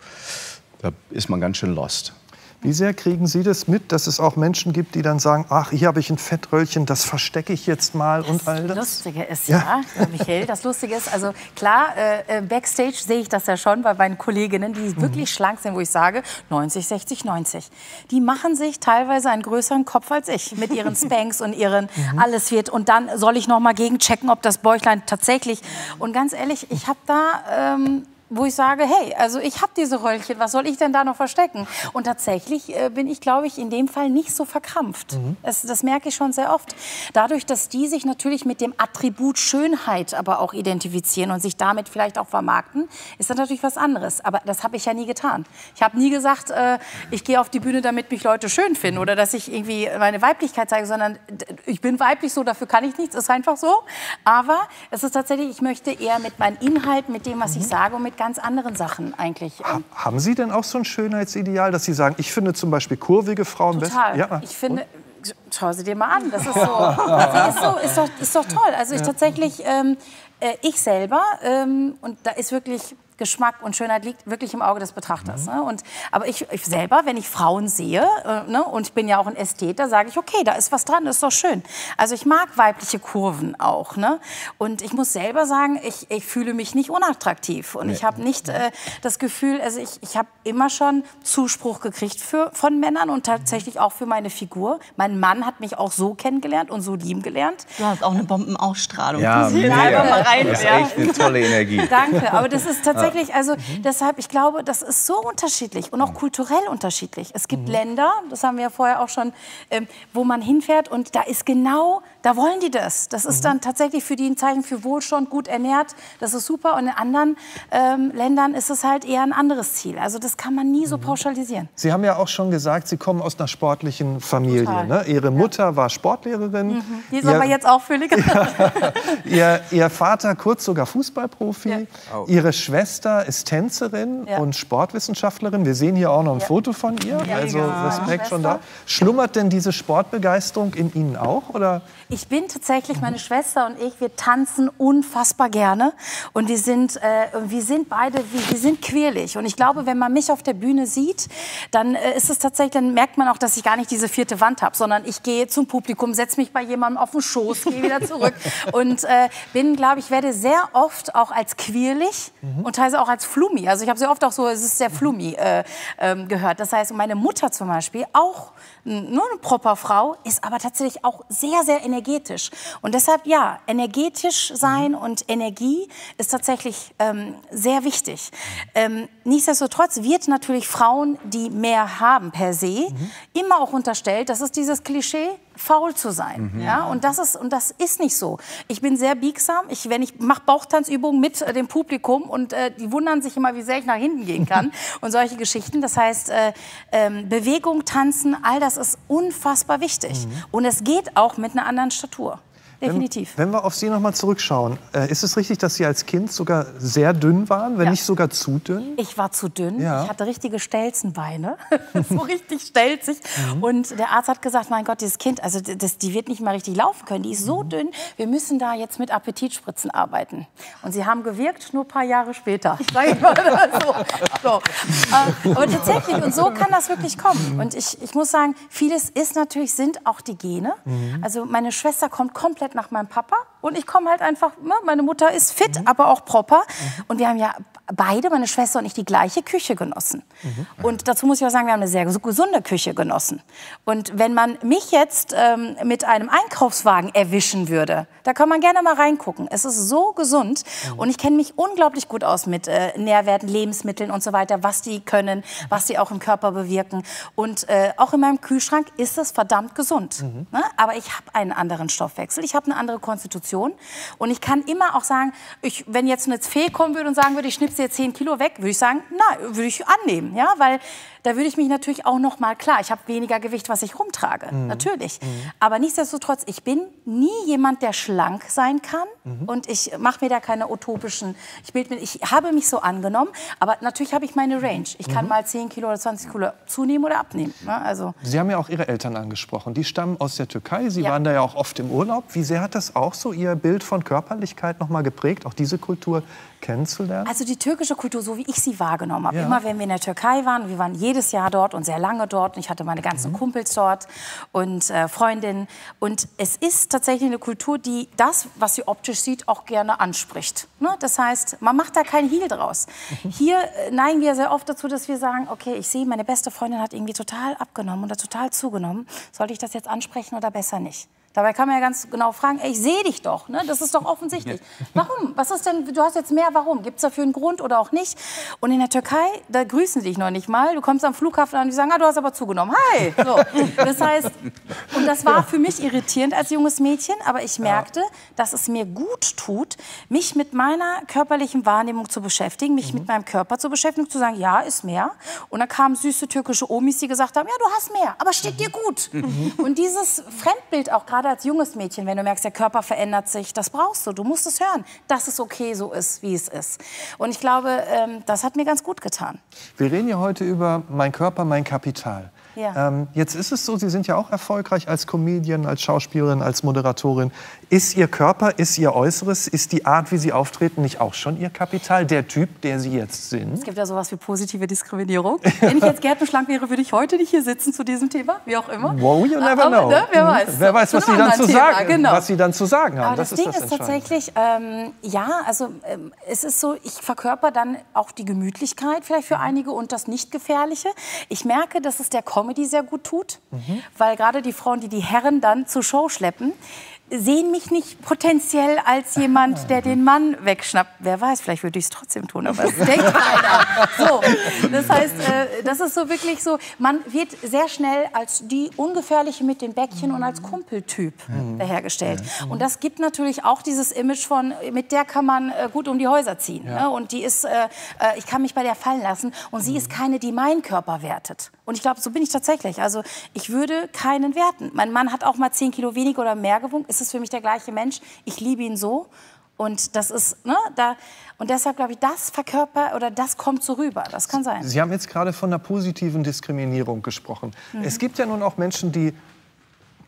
da ist man ganz schön lost. Wie sehr kriegen Sie das mit, dass es auch Menschen gibt, die dann sagen, ach, hier habe ich ein Fettröllchen, das verstecke ich jetzt mal und all das? Das Lustige ist ja, ja Michael, das Lustige ist, also klar, äh, äh, Backstage sehe ich das ja schon bei meinen Kolleginnen, die mhm. wirklich schlank sind, wo ich sage, 90, 60, 90. Die machen sich teilweise einen größeren Kopf als ich mit ihren Spanks und ihren [laughs] mhm. alles wird. Und dann soll ich noch mal gegenchecken, ob das Bäuchlein tatsächlich... Und ganz ehrlich, ich habe da... Ähm, wo ich sage, hey, also ich habe diese Röllchen, was soll ich denn da noch verstecken? Und tatsächlich äh, bin ich, glaube ich, in dem Fall nicht so verkrampft. Mhm. Das, das, merke ich schon sehr oft. Dadurch, dass die sich natürlich mit dem Attribut Schönheit aber auch identifizieren und sich damit vielleicht auch vermarkten, ist das natürlich was anderes. Aber das habe ich ja nie getan. Ich habe nie gesagt, äh, ich gehe auf die Bühne, damit mich Leute schön finden oder dass ich irgendwie meine Weiblichkeit zeige, sondern ich bin weiblich so, dafür kann ich nichts, ist einfach so. Aber es ist tatsächlich, ich möchte eher mit meinen Inhalten, mit dem, was mhm. ich sage und mit ganz anderen Sachen eigentlich. Ha haben Sie denn auch so ein Schönheitsideal, dass Sie sagen, ich finde zum Beispiel kurvige Frauen Total. besser? Ja. Ich finde, schau sie dir mal an, das ist so, [laughs] das ist, so ist, doch, ist doch toll. Also ich tatsächlich, ähm, äh, ich selber, ähm, und da ist wirklich Geschmack und Schönheit liegt wirklich im Auge des Betrachters. Mhm. Ne? Und, aber ich, ich, selber, wenn ich Frauen sehe, äh, ne, und ich bin ja auch ein Ästheter, sage ich, okay, da ist was dran, das ist doch schön. Also ich mag weibliche Kurven auch. Ne? Und ich muss selber sagen, ich, ich fühle mich nicht unattraktiv. Und nee. ich habe nicht äh, das Gefühl, also ich, ich habe immer schon Zuspruch gekriegt für, von Männern und tatsächlich auch für meine Figur. Mein Mann hat mich auch so kennengelernt und so lieben gelernt. Du hast auch eine Bombenausstrahlung. Ja, ja, ja. Das ist echt eine tolle Energie. Danke, aber das ist tatsächlich wirklich, also deshalb, ich glaube, das ist so unterschiedlich und auch kulturell unterschiedlich. Es gibt Länder, das haben wir ja vorher auch schon, ähm, wo man hinfährt und da ist genau, da wollen die das. Das ist dann tatsächlich für die ein Zeichen für Wohlstand, gut ernährt, das ist super. Und in anderen ähm, Ländern ist es halt eher ein anderes Ziel. Also das kann man nie so pauschalisieren. Sie haben ja auch schon gesagt, Sie kommen aus einer sportlichen Familie. Ne? Ihre Mutter war Sportlehrerin. Die ist Ihr- aber jetzt auch völlig. [laughs] Ihr, ihr Vater kurz sogar Fußballprofi. Ja. Ihre Schwester ist Tänzerin Ja. und Sportwissenschaftlerin. Wir sehen hier auch noch ein Foto von ihr. Also Respekt schon da. Schlummert denn diese Sportbegeisterung in Ihnen auch? Oder? Ich bin tatsächlich, meine Schwester und ich, wir tanzen unfassbar gerne. Und wir sind, äh, wir sind beide, wir, wir sind quirlig. Und ich glaube, wenn man mich auf der Bühne sieht, dann äh, ist es tatsächlich, dann merkt man auch, dass ich gar nicht diese vierte Wand habe, sondern ich gehe zum Publikum, setze mich bei jemandem auf den Schoß, gehe wieder zurück. [laughs] und äh, bin, glaube ich, werde sehr oft auch als quirlig und teilweise auch als Flummi. Also ich habe sehr oft auch so, es ist sehr Flummi äh, ähm, gehört. Das heißt, meine Mutter zum Beispiel, auch nur eine proper Frau, ist aber tatsächlich auch sehr, sehr energetisch. Und deshalb, ja, energetisch sein und Energie ist tatsächlich ähm, sehr wichtig. Ähm, nichtsdestotrotz wird natürlich Frauen, die mehr haben per se, immer auch unterstellt, das ist dieses Klischee, faul zu sein. Ja, und, das ist, und das ist nicht so. Ich bin sehr biegsam. Ich, wenn ich mache Bauchtanzübungen mit äh, dem Publikum und äh, die wundern sich immer, wie sehr ich nach hinten gehen kann [laughs] und solche Geschichten. Das heißt, äh, ähm, Bewegung, Tanzen, all das ist unfassbar wichtig. Und es geht auch mit einer anderen Statur. Definitiv. Wenn wir auf Sie noch mal zurückschauen, äh, ist es richtig, dass Sie als Kind sogar sehr dünn waren, wenn Ja. nicht sogar zu dünn? Ich war zu dünn. Ja. Ich hatte richtige Stelzenbeine. [laughs] so richtig stelzig. Mhm. Und der Arzt hat gesagt, mein Gott, dieses Kind, also das, die wird nicht mal richtig laufen können. Die ist Mhm. so dünn. Wir müssen da jetzt mit Appetitspritzen arbeiten. Und sie haben gewirkt, nur ein paar Jahre später. Ich mal [laughs] so. so. Äh, Aber tatsächlich, und so kann das wirklich kommen. Und ich, ich muss sagen, vieles ist natürlich, sind auch die Gene. Also meine Schwester kommt komplett nach meinem Papa. Und ich komme halt einfach, ne, meine Mutter ist fit, aber auch proper. Und wir haben ja beide, meine Schwester und ich, die gleiche Küche genossen. Und dazu muss ich auch sagen, wir haben eine sehr gesunde Küche genossen. Und wenn man mich jetzt ähm, mit einem Einkaufswagen erwischen würde, da kann man gerne mal reingucken. Es ist so gesund und ich kenne mich unglaublich gut aus mit äh, Nährwerten, Lebensmitteln und so weiter, was die können, was sie auch im Körper bewirken. Und äh, auch in meinem Kühlschrank ist es verdammt gesund. Ne? Aber ich habe einen anderen Stoffwechsel, ich habe eine andere Konstitution und ich kann immer auch sagen, ich, wenn jetzt eine Fee kommen würde und sagen würde, ich schnipse jetzt 10 Kilo weg, würde ich sagen, nein, würde ich annehmen, ja, weil da würde ich mich natürlich auch noch mal klar, ich habe weniger Gewicht, was ich rumtrage, natürlich. Aber nichtsdestotrotz, ich bin nie jemand, der schlank sein kann und ich mache mir da keine utopischen, ich, bild mir, ich habe mich so angenommen, aber natürlich habe ich meine Range. Ich kann mal 10 Kilo oder 20 Kilo zunehmen oder abnehmen. Ne? Also Sie haben ja auch Ihre Eltern angesprochen. Die stammen aus der Türkei. Sie Ja. waren da ja auch oft im Urlaub. Wie sehr hat das auch so Ihr Bild von Körperlichkeit noch mal geprägt, auch diese Kultur kennenzulernen? Also die türkische Kultur, so wie ich sie wahrgenommen habe. Ja. Immer wenn wir in der Türkei waren, wir waren jedes Jahr dort und sehr lange dort. Und ich hatte meine ganzen Kumpels dort und äh, Freundinnen. Und es ist tatsächlich eine Kultur, die das, was sie optisch sieht, auch gerne anspricht. Ne? Das heißt, man macht da kein Hehl draus. Hier äh, neigen wir sehr oft dazu, dass wir sagen, okay, ich sehe, meine beste Freundin hat irgendwie total abgenommen oder total zugenommen. Sollte ich das jetzt ansprechen oder besser nicht? Dabei kann man ja ganz genau fragen, ey, ich sehe dich doch, ne? das ist doch offensichtlich. [laughs] Warum? Was ist denn, du hast jetzt mehr, warum? Gibt es dafür einen Grund oder auch nicht? Und in der Türkei, da grüßen die dich noch nicht mal. Du kommst am Flughafen an und die sagen, ah, du hast aber zugenommen. Hi! So. Das heißt, und das war für mich irritierend als junges Mädchen, aber ich merkte, dass es mir gut tut, mich mit meiner körperlichen Wahrnehmung zu beschäftigen, mich mit meinem Körper zu beschäftigen, zu sagen, ja, ist mehr. Und dann kamen süße türkische Omis, die gesagt haben, ja, du hast mehr, aber steht dir gut. Und dieses Fremdbild auch gerade als junges Mädchen, wenn du merkst, der Körper verändert sich, das brauchst du. Du musst es hören, dass es okay so ist, wie es ist. Und ich glaube, ähm, das hat mir ganz gut getan. Wir reden ja heute über Mein Körper, mein Kapital. Ja. Ähm, jetzt ist es so, Sie sind ja auch erfolgreich als Comedian, als Schauspielerin, als Moderatorin. Ist Ihr Körper, ist Ihr Äußeres, ist die Art, wie Sie auftreten, nicht auch schon Ihr Kapital, der Typ, der Sie jetzt sind? Es gibt ja sowas wie positive Diskriminierung. Wenn ich jetzt gärtenschlank wäre, würde ich heute nicht hier sitzen zu diesem Thema, wie auch immer. Wow, you never Aber, know. Ne, wer Mhm. weiß. Wer weiß, was Sie dann zu Thema, sagen, genau. was Sie dann zu sagen haben. Aber das, Ding das ist tatsächlich, ähm, ja, also ähm, es ist so, ich verkörper dann auch die Gemütlichkeit vielleicht für einige und das Nicht-Gefährliche. Ich merke, dass es der Comedy sehr gut tut, Mhm. weil gerade die Frauen, die die Herren dann zur Show schleppen, sehen mich nicht potenziell als jemand, der den Mann wegschnappt. Wer weiß, vielleicht würde ich es trotzdem tun, aber das denkt keiner. So, das heißt, äh, das ist so wirklich so, man wird sehr schnell als die Ungefährliche mit dem Bäckchen und als Kumpeltyp Mhm. hergestellt. Und das gibt natürlich auch dieses Image von, mit der kann man äh, gut um die Häuser ziehen. Ne? Und die ist, äh, äh, ich kann mich bei der fallen lassen. Und sie ist keine, die meinen Körper wertet. Und ich glaube, so bin ich tatsächlich. Also ich würde keinen werten. Mein Mann hat auch mal 10 Kilo weniger oder mehr gewogen. Ist es für mich der gleiche Mensch? Ich liebe ihn so. Und das ist, ne, da, und deshalb glaube ich, das verkörper oder das kommt so rüber. Das kann sein. Sie haben jetzt gerade von einer positiven Diskriminierung gesprochen. Mhm. Es gibt ja nun auch Menschen, die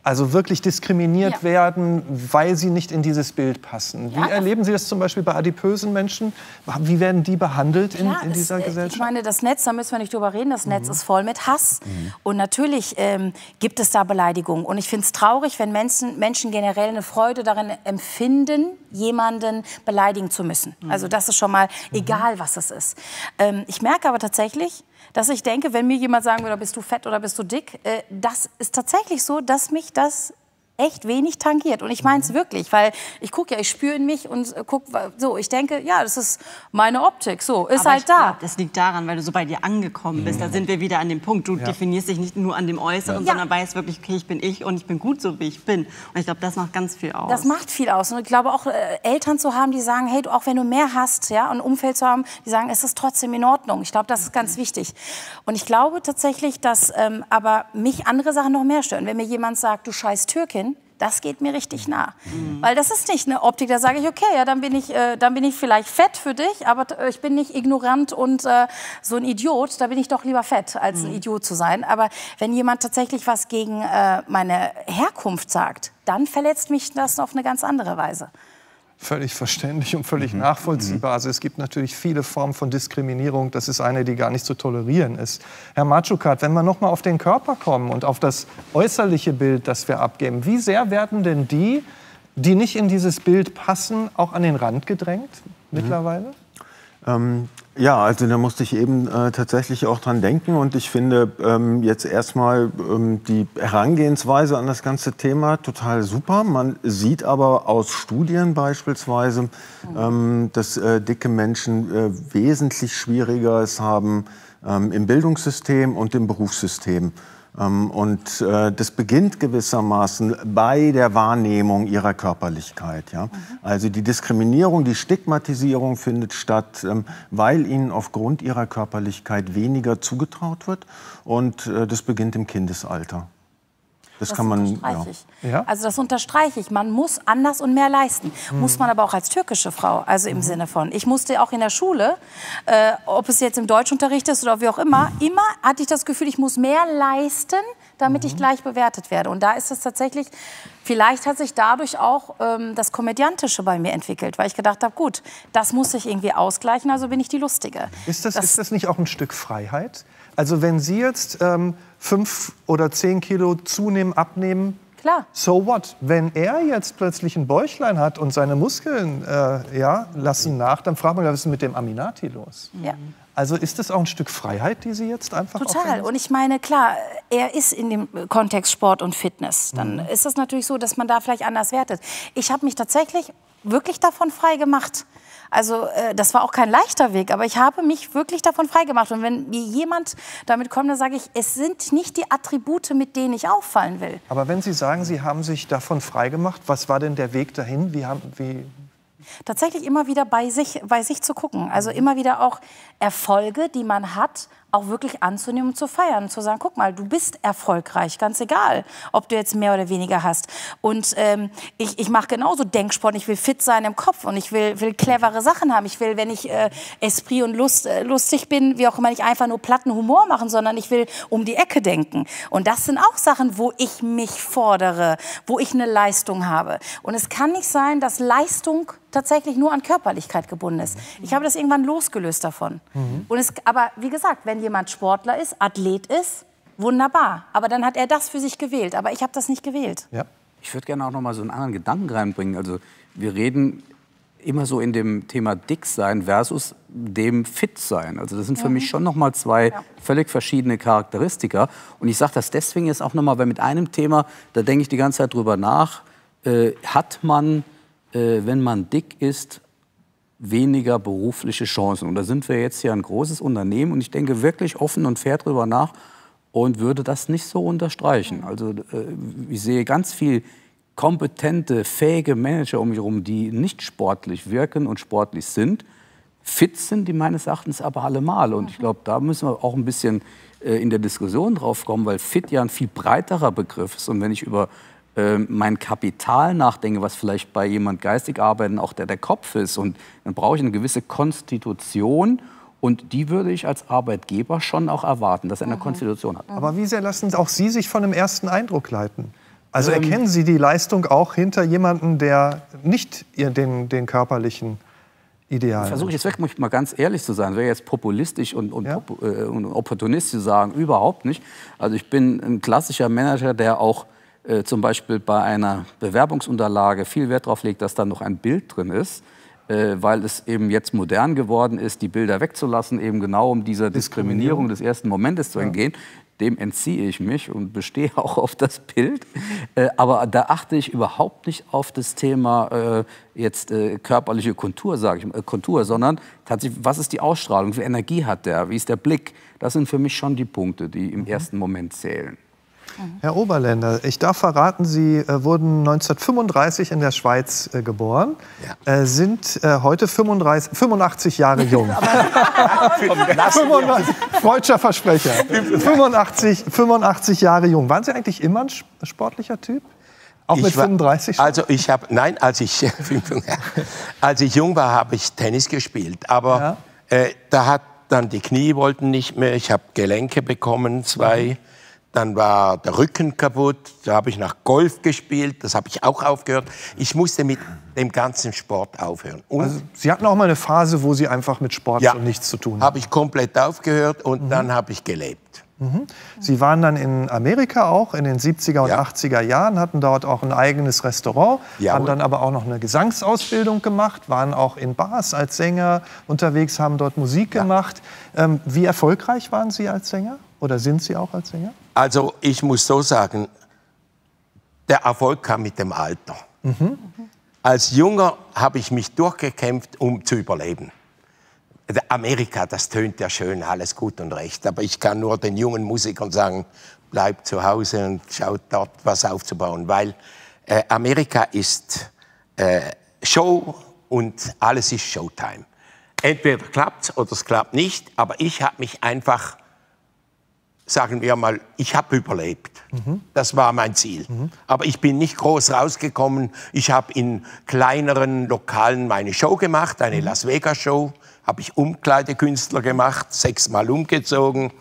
also wirklich diskriminiert Ja. werden, weil sie nicht in dieses Bild passen. Wie Ja. erleben Sie das zum Beispiel bei adipösen Menschen? Wie werden die behandelt in, in es, dieser äh, Gesellschaft? Ich meine, das Netz, da müssen wir nicht drüber reden, das Mhm. Netz ist voll mit Hass. Und natürlich ähm, gibt es da Beleidigungen. Und ich finde es traurig, wenn Menschen, Menschen generell eine Freude darin empfinden, jemanden beleidigen zu müssen. Mhm. Also das ist schon mal egal, was es ist. Ähm, ich merke aber tatsächlich, dass ich denke, wenn mir jemand sagen würde, bist du fett oder bist du dick, äh, das ist tatsächlich so, dass mich das echt wenig tangiert. Und ich meine es wirklich, weil ich gucke ja, ich spüre in mich und äh, guck so, ich denke, ja, das ist meine Optik, so, ist Aber halt ich da. glaub, das liegt daran, weil du so bei dir angekommen bist. Da sind wir wieder an dem Punkt. Du definierst dich nicht nur an dem Äußeren, Ja. sondern weißt wirklich, okay, ich bin ich und ich bin gut so, wie ich bin. Und ich glaube, das macht ganz viel aus. Das macht viel aus. Und ich glaube auch, äh, Eltern zu haben, die sagen, hey, du, auch wenn du mehr hast, ja, und ein Umfeld zu haben, die sagen, es ist trotzdem in Ordnung. Ich glaube, das ist ganz wichtig. Und ich glaube tatsächlich, dass ähm, aber mich andere Sachen noch mehr stören. Wenn mir jemand sagt, du scheiß Türkin, das geht mir richtig nah. Weil das ist nicht eine Optik, da sage ich, okay, ja, dann bin ich, äh, dann bin ich vielleicht fett für dich, aber äh, ich bin nicht ignorant und äh, so ein Idiot, da bin ich doch lieber fett, als ein Idiot zu sein. Aber wenn jemand tatsächlich was gegen äh, meine Herkunft sagt, dann verletzt mich das auf eine ganz andere Weise. Völlig verständlich und völlig nachvollziehbar. Also es gibt natürlich viele Formen von Diskriminierung. Das ist eine, die gar nicht zu tolerieren ist. Herr Matschukat, wenn wir noch mal auf den Körper kommen und auf das äußerliche Bild, das wir abgeben, wie sehr werden denn die, die nicht in dieses Bild passen, auch an den Rand gedrängt mittlerweile? Ähm, ja, also da musste ich eben äh, tatsächlich auch dran denken und ich finde ähm, jetzt erstmal ähm, die Herangehensweise an das ganze Thema total super. Man sieht aber aus Studien beispielsweise, ähm, dass äh, dicke Menschen äh, wesentlich schwieriger es haben ähm, im Bildungssystem und im Berufssystem. Ähm, Und äh, das beginnt gewissermaßen bei der Wahrnehmung ihrer Körperlichkeit. Ja? Also die Diskriminierung, die Stigmatisierung findet statt, ähm, weil ihnen aufgrund ihrer Körperlichkeit weniger zugetraut wird. Und äh, das beginnt im Kindesalter. Das, Das kann man. unterstreiche ich. Ja. Also das unterstreiche ich. Man muss anders und mehr leisten. Muss man aber auch als türkische Frau. Also im Sinne von, ich musste auch in der Schule, äh, ob es jetzt im Deutschunterricht ist oder wie auch immer, immer hatte ich das Gefühl, ich muss mehr leisten, damit ich gleich bewertet werde. Und da ist es tatsächlich, vielleicht hat sich dadurch auch ähm, das Komödiantische bei mir entwickelt, weil ich gedacht habe, gut, das muss ich irgendwie ausgleichen, also bin ich die Lustige. Ist das, ist das nicht auch ein Stück Freiheit? Also wenn Sie jetzt ähm, fünf oder zehn Kilo zunehmen, abnehmen, Klar. so what? Wenn er jetzt plötzlich ein Bäuchlein hat und seine Muskeln äh, ja, lassen nach, dann fragt man, was ist mit dem Aminati los? Ja. Also ist das auch ein Stück Freiheit, die Sie jetzt einfach Total. Und ich meine, klar, er ist in dem Kontext Sport und Fitness. Dann Mhm. ist es natürlich so, dass man da vielleicht anders wertet. Ich habe mich tatsächlich wirklich davon frei gemacht. Also äh, das war auch kein leichter Weg, aber ich habe mich wirklich davon frei gemacht. Und wenn mir jemand damit kommt, dann sage ich, es sind nicht die Attribute, mit denen ich auffallen will. Aber wenn Sie sagen, Sie haben sich davon freigemacht, was war denn der Weg dahin? Wie haben, wie, tatsächlich immer wieder bei sich, bei sich zu gucken. Also immer wieder auch Erfolge, die man hat, auch wirklich anzunehmen und zu feiern. Zu sagen, guck mal, du bist erfolgreich, ganz egal, ob du jetzt mehr oder weniger hast. Und ähm, ich, ich mache genauso Denksport. Ich will fit sein im Kopf und ich will, will clevere Sachen haben. Ich will, wenn ich äh, Esprit und Lust, äh, lustig bin, wie auch immer, nicht einfach nur platten Humor machen, sondern ich will um die Ecke denken. Und das sind auch Sachen, wo ich mich fordere, wo ich eine Leistung habe. Und es kann nicht sein, dass Leistung tatsächlich nur an Körperlichkeit gebunden ist. Ich habe das irgendwann losgelöst davon. Und es, aber wie gesagt, wenn jemand Sportler ist, Athlet ist, wunderbar. Aber dann hat er das für sich gewählt. Aber ich habe das nicht gewählt. ja. Ich würde gerne auch noch mal so einen anderen Gedanken reinbringen. Also wir reden immer so in dem Thema dick sein versus dem fit sein. Also das sind für mich schon noch mal zwei völlig verschiedene Charakteristika. Und ich sage das deswegen jetzt auch noch mal, weil mit einem Thema, da denke ich die ganze Zeit drüber nach, äh, hat man, wenn man dick ist, weniger berufliche Chancen. Und da sind wir jetzt hier ein großes Unternehmen und ich denke wirklich offen und fair drüber nach und würde das nicht so unterstreichen. Also äh, ich sehe ganz viel kompetente, fähige Manager um mich herum, die nicht sportlich wirken und sportlich sind. Fit sind die meines Erachtens aber allemal. Und ich glaube, da müssen wir auch ein bisschen äh, in der Diskussion drauf kommen, weil fit ja ein viel breiterer Begriff ist. Und wenn ich über äh, mein Kapital nachdenke, was vielleicht bei jemand geistig arbeiten auch der, der Kopf ist, und dann brauche ich eine gewisse Konstitution und die würde ich als Arbeitgeber schon auch erwarten, dass er eine Konstitution hat. Aber wie sehr lassen auch Sie sich von dem ersten Eindruck leiten? Also Ähm. erkennen Sie die Leistung auch hinter jemandem, der nicht den, den körperlichen Idealen Versuche ich jetzt wirklich mal ganz ehrlich zu sein. Wäre jetzt populistisch und, und, Ja. äh, und opportunistisch zu sagen, überhaupt nicht. Also ich bin ein klassischer Manager, der auch äh, zum Beispiel bei einer Bewerbungsunterlage viel Wert darauf legt, dass da noch ein Bild drin ist. Äh, weil es eben jetzt modern geworden ist, die Bilder wegzulassen, eben genau um dieser Diskriminierung des ersten Momentes zu entgehen. Dem entziehe ich mich und bestehe [laughs] auch auf das Bild. Äh, aber da achte ich überhaupt nicht auf das Thema äh, jetzt äh, körperliche Kontur, sage ich Kontur, sondern tatsächlich, was ist die Ausstrahlung, wie viel Energie hat der, wie ist der Blick? Das sind für mich schon die Punkte, die im ersten Moment zählen. Herr Oberländer, ich darf verraten, Sie äh, wurden 1935 in der Schweiz äh, geboren, äh, sind äh, heute 35, 85 Jahre jung. [laughs] 85, Freudscher Versprecher. 85, 85 Jahre jung. Waren Sie eigentlich immer ein sportlicher Typ? Auch mit Ich war- 35 schon? Also ich habe, nein, als ich, [laughs] als ich jung war, habe ich Tennis gespielt. Aber äh, da hat dann die Knie wollten nicht mehr. Ich habe Gelenke bekommen, zwei. Dann war der Rücken kaputt. Da habe ich nach Golf gespielt. Das habe ich auch aufgehört. Ich musste mit dem ganzen Sport aufhören. Und Also, Sie hatten auch mal eine Phase, wo Sie einfach mit Sport Ja. so nichts zu tun hatten. habe ich komplett aufgehört und dann habe ich gelebt. Sie waren dann in Amerika auch in den 70er und Ja. 80er Jahren, hatten dort auch ein eigenes Restaurant, Jawohl. haben dann aber auch noch eine Gesangsausbildung gemacht, waren auch in Bars als Sänger unterwegs, haben dort Musik gemacht. Ähm, wie erfolgreich waren Sie als Sänger oder sind Sie auch als Sänger? Also ich muss so sagen, der Erfolg kam mit dem Alter. Als Junger habe ich mich durchgekämpft, um zu überleben. Amerika, das tönt ja schön, alles gut und recht. Aber ich kann nur den jungen Musikern sagen, bleibt zu Hause und schaut dort was aufzubauen. Weil äh, Amerika ist äh, Show und alles ist Showtime. Entweder klappt oder es klappt nicht, aber ich habe mich einfach sagen wir mal, ich habe überlebt. Das war mein Ziel. Aber ich bin nicht groß rausgekommen. Ich habe in kleineren Lokalen meine Show gemacht, eine Las Vegas Show. Habe ich Umkleidekünstler gemacht, sechsmal umgezogen.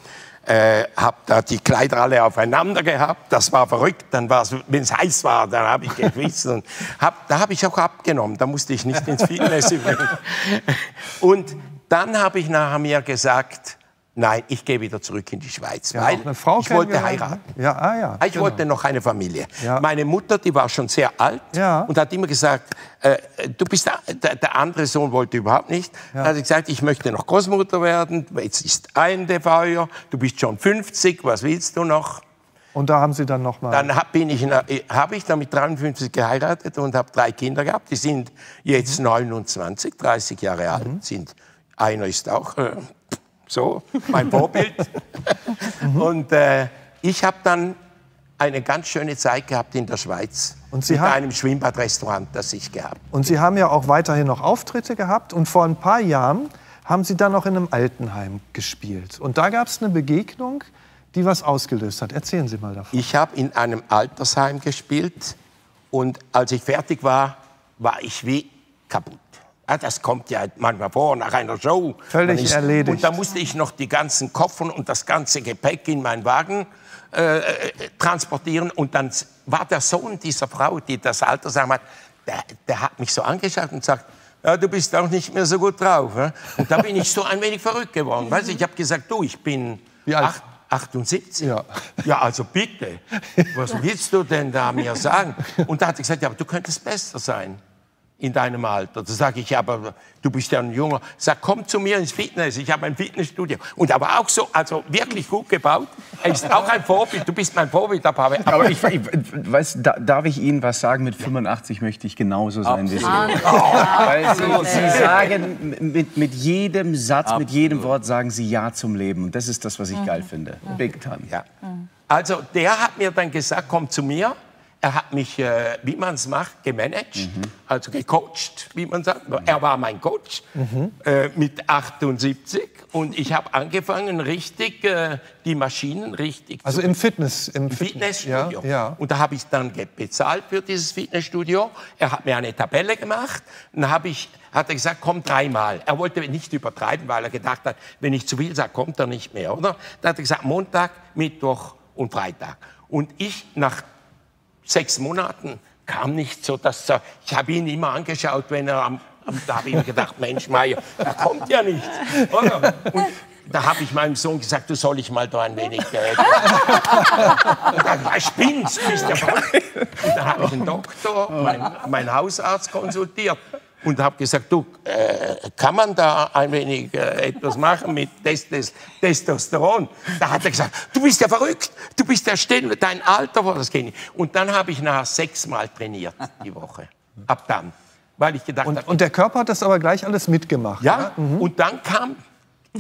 Äh, habe da die Kleider alle aufeinander gehabt. Das war verrückt. Dann war wenn es heiß war, dann habe ich geschwitzt. und hab, da habe ich auch abgenommen. Da musste ich nicht ins Fitness. [laughs] Und dann habe ich nachher mir gesagt, nein, ich gehe wieder zurück in die Schweiz, weil eine Frau ich wollte kennengelernt, heiraten. ne? Ja, ah, ja. Ich wollte noch eine Familie. Ja. Meine Mutter, die war schon sehr alt Ja. und hat immer gesagt, äh, du bist der, der, der andere Sohn wollte überhaupt nicht. Dann hat gesagt, ich möchte noch Großmutter werden. Jetzt ist ein Feuer. Du bist schon 50. Was willst du noch? Und da haben Sie dann noch mal. Dann hab, bin ich, habe ich dann mit 53 geheiratet und habe drei Kinder gehabt. Die sind jetzt 29, 30 Jahre alt. Sind, einer ist auch äh, so, mein Vorbild. und äh, ich habe dann eine ganz schöne Zeit gehabt in der Schweiz. Und Sie mit haben- einem Schwimmbadrestaurant, das ich gehabt Und Sie haben ja auch weiterhin noch Auftritte gehabt. Und vor ein paar Jahren haben Sie dann noch in einem Altenheim gespielt. Und da gab es eine Begegnung, die was ausgelöst hat. Erzählen Sie mal davon. Ich habe in einem Altersheim gespielt und als ich fertig war, war ich wie kaputt. Ja, das kommt ja manchmal vor nach einer Show. Völlig ist- erledigt. Und da musste ich noch die ganzen Koffern und das ganze Gepäck in meinen Wagen äh, äh, transportieren. Und dann war der Sohn dieser Frau, die das Altersheim hat, der, der hat mich so angeschaut und sagt, ja, du bist auch nicht mehr so gut drauf. ne?" Und da bin ich so ein wenig verrückt geworden. Weißt, du, ich habe gesagt, du, ich bin acht- 78? Ja. Ja, also bitte. Was willst du denn da mir sagen? Und da hat er gesagt, ja, aber du könntest besser sein. In deinem Alter. Da sage ich, ja, aber du bist ja ein Junger. Sag, komm zu mir ins Fitness. Ich habe ein Fitnessstudio. Und aber auch so, also wirklich gut gebaut. Er ist auch ein Vorbild. Du bist mein Vorbild. Aber, Aber ich, ich weiß, da, darf ich Ihnen was sagen? Mit 85 möchte ich genauso sein wie Sie. Weil Sie, Sie sagen mit, mit jedem Satz, mit jedem Wort sagen Sie Ja zum Leben. Und das ist das, was ich geil finde. Big time. Ja. Also der hat mir dann gesagt, komm zu mir. Er hat mich, äh, wie man es macht, gemanagt, also gecoacht, wie man sagt. Er war mein Coach äh, mit 78 und ich habe angefangen, richtig äh, die Maschinen richtig Also zu im Fitness. Im Fitnessstudio. Ja, ja. Und da habe ich dann bezahlt für dieses Fitnessstudio. Er hat mir eine Tabelle gemacht. Dann habe ich, hat er gesagt, komm dreimal. Er wollte nicht übertreiben, weil er gedacht hat, wenn ich zu viel sage, kommt er nicht mehr, oder? Dann hat er gesagt, Montag, Mittwoch und Freitag. Und ich nach sechs Monaten kam nicht so, dass er, ich habe ihn immer angeschaut, wenn er am, am da habe ich mir gedacht, Mensch, Meier, da kommt ja nichts. Und da habe ich meinem Sohn gesagt, du soll ich mal da ein wenig. Äh, "Was [laughs] spinnst, bist ja verrückt." Und dann habe ich einen Doktor, meinen mein Hausarzt konsultiert und habe gesagt, du, äh, kann man da ein wenig äh, etwas machen mit Testes, Testosteron? Da hat er gesagt, du bist ja verrückt, du bist ja still, dein Alter war das nicht. Und dann habe ich nachher sechsmal trainiert die Woche, ab dann, weil ich gedacht habe, Und, und der Körper hat das aber gleich alles mitgemacht. ja, und dann kam,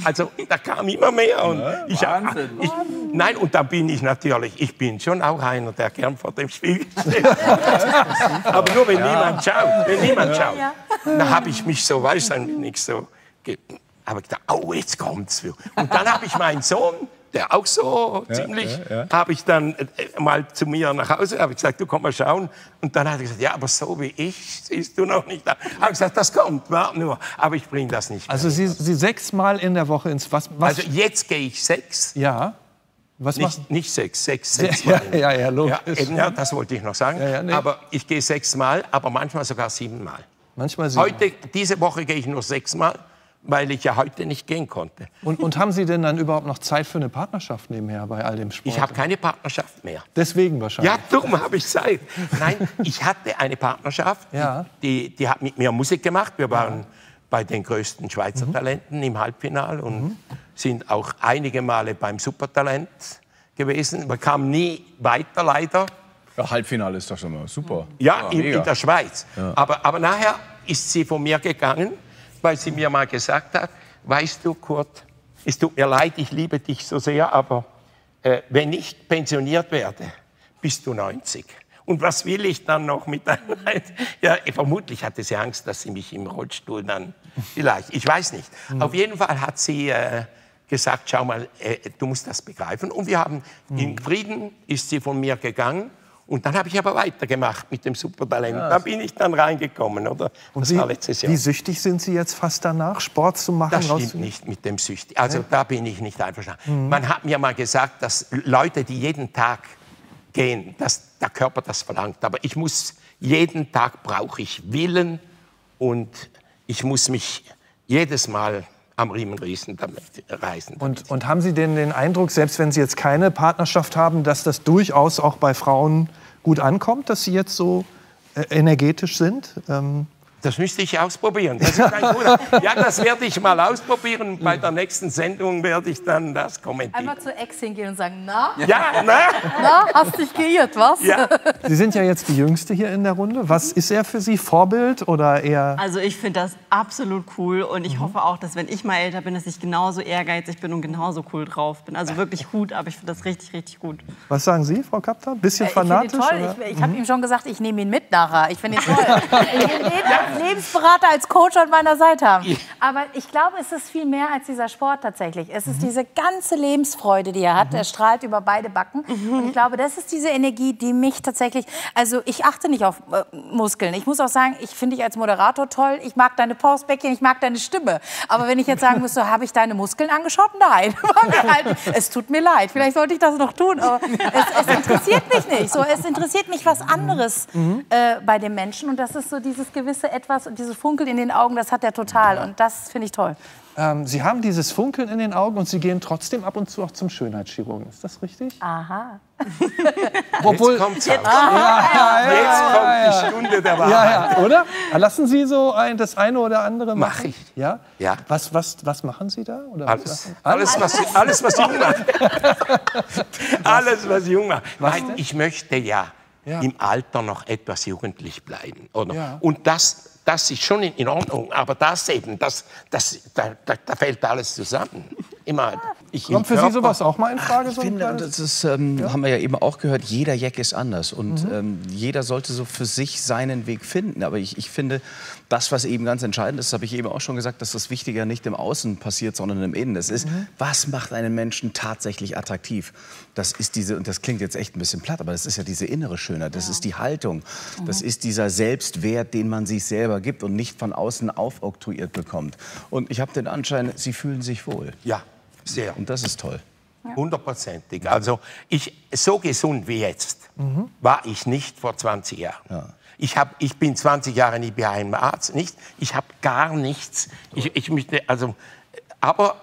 also da kam immer mehr. Und ich, ich, nein, und da bin ich natürlich, ich bin schon auch einer, der gern vor dem Spiegel steht. [laughs] Aber nur wenn niemand schaut, wenn niemand schaut. Da habe ich mich so, weißt du, wenig so, habe ich gedacht, oh, jetzt kommt's. Und dann habe ich meinen Sohn, der auch so ziemlich, habe ich dann äh, mal zu mir nach Hause, habe ich gesagt, du komm mal schauen. Und dann hat er gesagt, ja, aber so wie ich siehst du noch nicht da. Habe ich gesagt, das kommt, warte nur. Aber ich bringe das nicht. Also Sie, Sie sechsmal in der Woche ins was? was Also jetzt gehe ich sechs, ja. Was nicht, nicht sechs, sechs, sechs [laughs] Ja, Mal. ja, ja, logisch. Ja, eben, ja, das wollte ich noch sagen. Ja, ja, nee. Aber ich gehe sechsmal, aber manchmal sogar siebenmal. Manchmal sieben. Heute, diese Woche gehe ich nur sechsmal, weil ich ja heute nicht gehen konnte. Und, und haben Sie denn dann überhaupt noch Zeit für eine Partnerschaft nebenher bei all dem Sport? Ich habe keine Partnerschaft mehr. Deswegen wahrscheinlich. Ja, darum habe ich Zeit. Nein, ich hatte eine Partnerschaft, Ja. die, die hat mit mir Musik gemacht. Wir waren bei den größten Schweizer Talenten im Halbfinale und sind auch einige Male beim Supertalent gewesen. Wir kamen nie weiter, leider. Ja, Halbfinale ist doch schon mal super. Ja, in, in der Schweiz. Aber, aber nachher ist sie von mir gegangen, weil sie mir mal gesagt hat, weißt du, Kurt, es tut mir leid, ich liebe dich so sehr, aber äh, wenn ich pensioniert werde, bist du 90. Und was will ich dann noch mit einer... Ja, vermutlich hatte sie Angst, dass sie mich im Rollstuhl dann vielleicht... Ich weiß nicht. Auf jeden Fall hat sie äh, gesagt, schau mal, äh, du musst das begreifen. Und wir haben, in Frieden ist sie von mir gegangen. Und dann habe ich aber weitergemacht mit dem Supertalent. da bin ich dann reingekommen, oder? Und das Sie, war letztes Jahr. wie süchtig sind Sie jetzt fast danach, Sport zu machen? Das stimmt nicht mit dem Süchtig. Also da bin ich nicht einverstanden. Man hat mir mal gesagt, dass Leute, die jeden Tag gehen, dass der Körper das verlangt. Aber ich muss, jeden Tag brauche ich Willen und ich muss mich jedes Mal am Riemen reißen damit. reißen damit. Und, und haben Sie denn den Eindruck, selbst wenn Sie jetzt keine Partnerschaft haben, dass das durchaus auch bei Frauen gut ankommt, dass Sie jetzt so äh, energetisch sind? Ähm, Das müsste ich ausprobieren. Das. [laughs] Ja, das werde ich mal ausprobieren. Bei der nächsten Sendung werde ich dann das kommentieren. Einmal zur Ex hingehen und sagen, na, Ja, ne? na, hast dich geirrt, was? Ja. [laughs] Sie sind ja jetzt die Jüngste hier in der Runde. Was ist er für Sie? Vorbild oder eher? Also ich finde das absolut cool und Mhm. ich hoffe auch, dass wenn ich mal älter bin, dass ich genauso ehrgeizig bin und genauso cool drauf bin. Also wirklich Hut ab, ich finde das richtig, richtig gut. Was sagen Sie, Frau Kapter? Bisschen Äh, Ich finde ihn fanatisch? toll. oder? Ich, ich habe ihm schon gesagt, ich nehme ihn mit nachher. Ich finde ihn toll. [laughs] Ich will ihn als Lebensberater, als Coach an meiner Seite haben. Aber ich glaube, es ist viel mehr als dieser Sport tatsächlich. Es ist diese ganze Lebensfreude, die er hat. Er strahlt über beide Backen. Und ich glaube, das ist diese Energie, die mich tatsächlich... Also ich achte nicht auf äh, Muskeln. Ich muss auch sagen, ich finde dich als Moderator toll. Ich mag deine Pausbäckchen, ich mag deine Stimme. Aber wenn ich jetzt sagen müsste, habe ich deine Muskeln angeschaut? Nein. [laughs] Halt, es tut mir leid. Vielleicht sollte ich das noch tun. Aber es, es interessiert mich nicht. So, es interessiert mich was anderes äh, bei dem Menschen. Und das ist so dieses gewisse Etwas und dieses Funkeln in den Augen, das hat er total. Und das finde ich toll. Ähm, Sie haben dieses Funkeln in den Augen und Sie gehen trotzdem ab und zu auch zum Schönheitschirurgen. Ist das richtig? Aha. Obwohl, Jetzt kommt's jetzt, raus. ja, ja, Jetzt kommt die Stunde der ja, Wahrheit. ja, oder? Lassen Sie so ein, das eine oder andere machen? Mach ich. Ja? Ja. Was, was, was machen Sie da? Oder Alles. Alles, was, alles, was jung macht. alles, was jung macht. Nein, ich möchte ja, Ja. im Alter noch etwas jugendlich bleiben. Oder? Ja. Und das, das ist schon in Ordnung. Aber das eben, das, das, da, da, da fällt alles zusammen. Immer. Ich Kommt für Sie sowas auch mal in Frage? Ich so finde, das ist, ähm, haben wir ja eben auch gehört, jeder Jack ist anders und ähm, jeder sollte so für sich seinen Weg finden. Aber ich, ich finde, das, was eben ganz entscheidend ist, habe ich eben auch schon gesagt, dass das Wichtige nicht im Außen passiert, sondern im Innen. Das ist, was macht einen Menschen tatsächlich attraktiv? Das ist diese, und das klingt jetzt echt ein bisschen platt, aber das ist ja diese innere Schönheit, das ist die Haltung, das ist dieser Selbstwert, den man sich selber gibt und nicht von außen aufoktroyiert bekommt. Und ich habe den Anschein, Sie fühlen sich wohl. Ja, sehr. Und das ist toll. Hundertprozentig. Also ich, so gesund wie jetzt war ich nicht vor 20 Jahren. Ich, hab, ich bin 20 Jahre nicht bei einem Arzt, nicht. Ich habe gar nichts. Ich, ich möchte, also, aber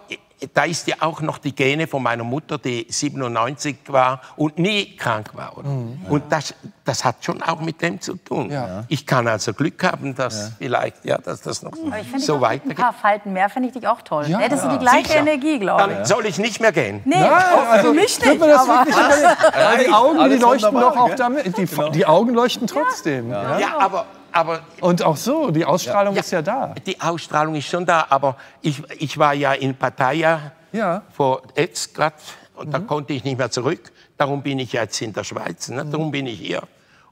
da ist ja auch noch die Gene von meiner Mutter, die 97 war und nie krank war. Oder? Und das, das hat schon auch mit dem zu tun. Ja. Ich kann also Glück haben, dass vielleicht, ja, dass das noch Aber ich so mit ein weitergeht. paar Falten mehr, finde ich dich auch toll. Ja. Hättest du die gleiche Sicher. Energie, glaube ich. Dann soll ich nicht mehr gehen. Nee, also, für mich nicht, das aber... wirklich [laughs] die Augen, die leuchten doch auch damit. Die, die Augen leuchten trotzdem. Ja. Ja, aber, aber Und auch so, die Ausstrahlung ist ja da. Die Ausstrahlung ist schon da, aber ich, ich war ja in Pattaya Ja. vor jetzt gerade und da konnte ich nicht mehr zurück. Darum bin ich jetzt in der Schweiz, ne? darum bin ich hier.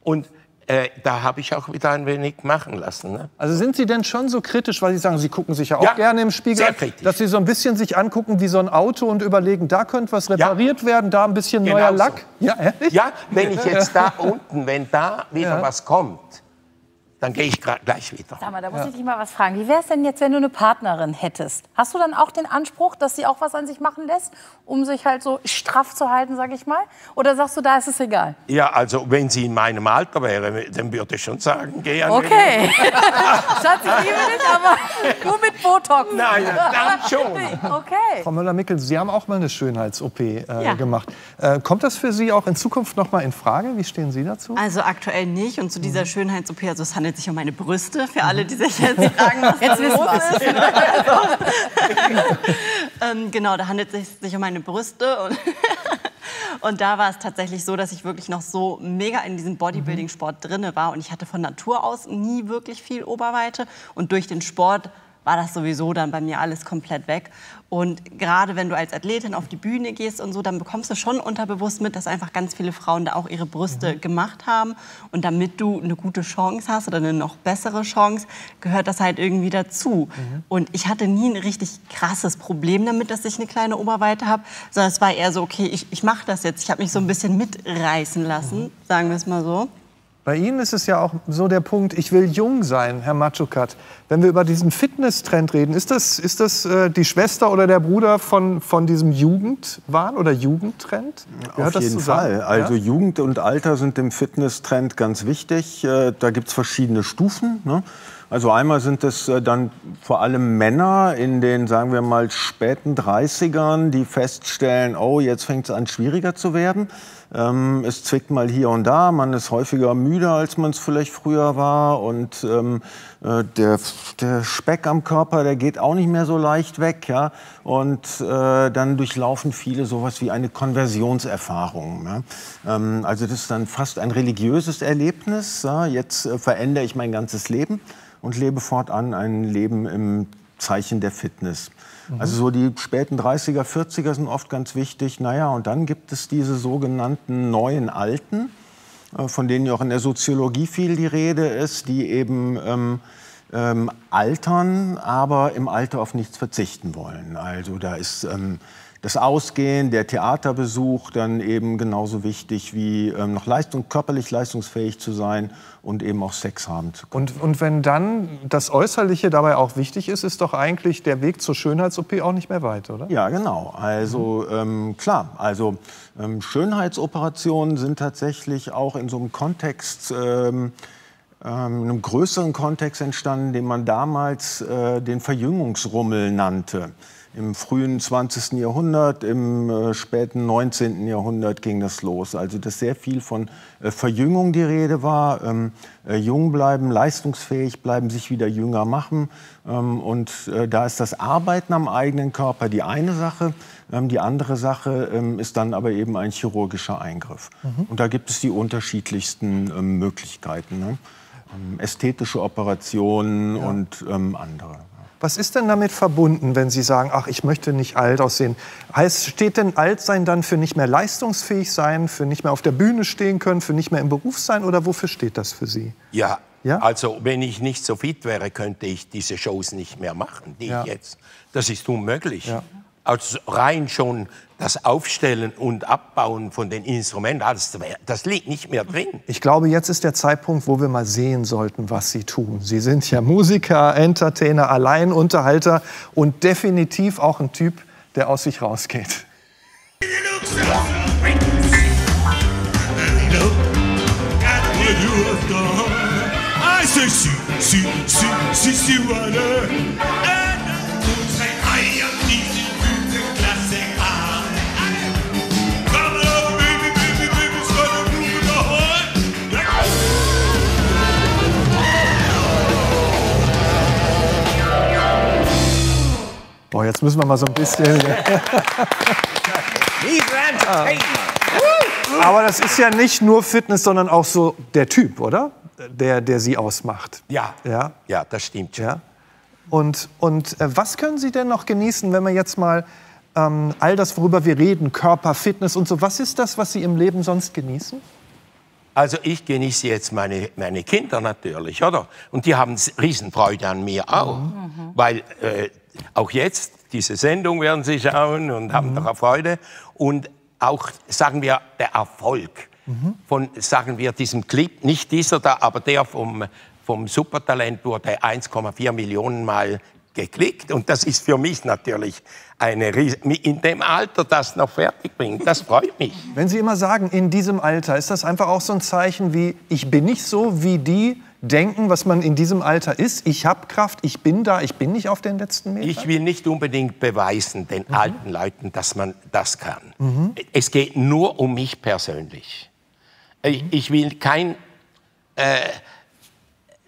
Und äh, da habe ich auch wieder ein wenig machen lassen. Ne? Also sind Sie denn schon so kritisch, weil Sie sagen, Sie gucken sich ja auch Ja, gerne im Spiegel sehr kritisch. dass Sie so ein bisschen sich angucken wie so ein Auto und überlegen, da könnte was repariert werden, da ein bisschen Genau neuer so. Lack? Ja, ehrlich? Ja, wenn ich jetzt da unten, wenn da wieder Ja. was kommt, dann gehe ich gleich wieder. Sag mal, da muss ich dich mal was fragen. Wie wäre es denn jetzt, wenn du eine Partnerin hättest? Hast du dann auch den Anspruch, dass sie auch was an sich machen lässt, um sich halt so straff zu halten, sag ich mal? Oder sagst du, da ist es egal? Ja, also wenn sie in meinem Alter wäre, dann würde ich schon sagen, geh an Okay. [laughs] Schatz, ich liebe dich, aber nur mit Botox. Nein, dann schon. Okay. Frau Müller-Mickel, Sie haben auch mal eine Schönheits-OP äh, Ja. gemacht. Äh, kommt das für Sie auch in Zukunft noch mal in Frage? Wie stehen Sie dazu? Also aktuell nicht. Und zu dieser Mhm. Schönheits-OP, also es handelt sich um meine Brüste, für alle, die sich jetzt [laughs] fragen, was Jetzt wissen wir's. ist. [laughs] ähm, genau, da handelt es sich um meine Brüste. Und, [laughs] und da war es tatsächlich so, dass ich wirklich noch so mega in diesem Bodybuilding-Sport drinne war. Und ich hatte von Natur aus nie wirklich viel Oberweite. Und durch den Sport war das sowieso dann bei mir alles komplett weg. Und gerade wenn du als Athletin auf die Bühne gehst und so, dann bekommst du schon unterbewusst mit, dass einfach ganz viele Frauen da auch ihre Brüste gemacht haben. Und damit du eine gute Chance hast oder eine noch bessere Chance, gehört das halt irgendwie dazu. Und ich hatte nie ein richtig krasses Problem damit, dass ich eine kleine Oberweite habe, sondern es war eher so, okay, ich, ich mache das jetzt. Ich habe mich so ein bisschen mitreißen lassen, sagen wir es mal so. Bei Ihnen ist es ja auch so der Punkt, ich will jung sein, Herr Matschukat. Wenn wir über diesen Fitness-Trend reden, ist das, ist das äh, die Schwester oder der Bruder von, von diesem Jugendwahn oder Jugendtrend? Gehört Auf das jeden? Fall. Also Ja? Jugend und Alter sind im Fitnesstrend ganz wichtig. Äh, Da gibt es verschiedene Stufen. Ne? Also einmal sind es äh, dann vor allem Männer in den, sagen wir mal, späten 30ern, die feststellen, oh, jetzt fängt es an schwieriger zu werden. Ähm, es zwickt mal hier und da, man ist häufiger müde, als man es vielleicht früher war. Und ähm, äh, der, der Speck am Körper, der geht auch nicht mehr so leicht weg. Ja? Und äh, dann durchlaufen viele sowas wie eine Konversionserfahrung. Ja? Ähm, also das ist dann fast ein religiöses Erlebnis. Ja? Jetzt äh, verändere ich mein ganzes Leben und lebe fortan ein Leben im Zeichen der Fitness. Also so die späten 30er, 40er sind oft ganz wichtig. Naja, und dann gibt es diese sogenannten neuen Alten, äh, von denen ja auch in der Soziologie viel die Rede ist, die eben ähm, ähm, altern, aber im Alter auf nichts verzichten wollen. Also da ist ähm, das Ausgehen, der Theaterbesuch dann eben genauso wichtig wie ähm, noch Leistung, körperlich leistungsfähig zu sein und eben auch Sex haben zu können. Und, und wenn dann das Äußerliche dabei auch wichtig ist, ist doch eigentlich der Weg zur Schönheits-OP auch nicht mehr weit, oder? Ja, genau. Also ähm, klar, also ähm, Schönheitsoperationen sind tatsächlich auch in so einem Kontext ähm, ähm, in einem größeren Kontext entstanden, den man damals äh, den Verjüngungsrummel nannte. Im frühen 20. Jahrhundert, im äh, späten 19. Jahrhundert ging das los. Also dass sehr viel von äh, Verjüngung die Rede war, ähm, äh, jung bleiben, leistungsfähig bleiben, sich wieder jünger machen. Ähm, und äh, da ist das Arbeiten am eigenen Körper die eine Sache. Ähm, die andere Sache ähm, ist dann aber eben ein chirurgischer Eingriff. Und da gibt es die unterschiedlichsten ähm, Möglichkeiten. Ne? Ähm, ästhetische Operationen und ähm, andere. Was ist denn damit verbunden, wenn Sie sagen, ach, ich möchte nicht alt aussehen? Heißt, steht denn Altsein dann für nicht mehr leistungsfähig sein, für nicht mehr auf der Bühne stehen können, für nicht mehr im Beruf sein oder wofür steht das für Sie? Ja, Ja? also wenn ich nicht so fit wäre, könnte ich diese Shows nicht mehr machen, die Ja. ich jetzt. Das ist unmöglich. Ja. Also rein schon das Aufstellen und Abbauen von den Instrumenten, alles, das liegt nicht mehr drin. Ich glaube, jetzt ist der Zeitpunkt, wo wir mal sehen sollten, was Sie tun. Sie sind ja Musiker, Entertainer, Alleinunterhalter und definitiv auch ein Typ, der aus sich rausgeht. I say, see, see, see, see, see, Boah, jetzt müssen wir mal so ein bisschen. [laughs] Aber das ist ja nicht nur Fitness, sondern auch so der Typ, oder? Der, der Sie ausmacht. Ja, Ja. ja das stimmt. Ja. Und, und äh, was können Sie denn noch genießen, wenn wir jetzt mal ähm, all das, worüber wir reden, Körper, Fitness und so, was ist das, was Sie im Leben sonst genießen? Also ich genieße jetzt meine, meine Kinder natürlich, oder? Und die haben Riesenfreude an mir auch. Weil äh, auch jetzt, diese Sendung werden sie schauen und haben daran Freude. Und auch, sagen wir, der Erfolg von, sagen wir, diesem Clip, nicht dieser da, aber der vom, vom Supertalent wurde 1,4 Millionen Mal geklickt. Und das ist für mich natürlich eine Ries in dem Alter das noch fertig bringen. Das freut mich. Wenn Sie immer sagen, in diesem Alter, ist das einfach auch so ein Zeichen wie, ich bin nicht so, wie die denken, was man in diesem Alter ist. Ich habe Kraft, ich bin da, ich bin nicht auf den letzten Metern. Ich will nicht unbedingt beweisen den alten Leuten, dass man das kann. Es geht nur um mich persönlich. Ich, ich will kein, äh,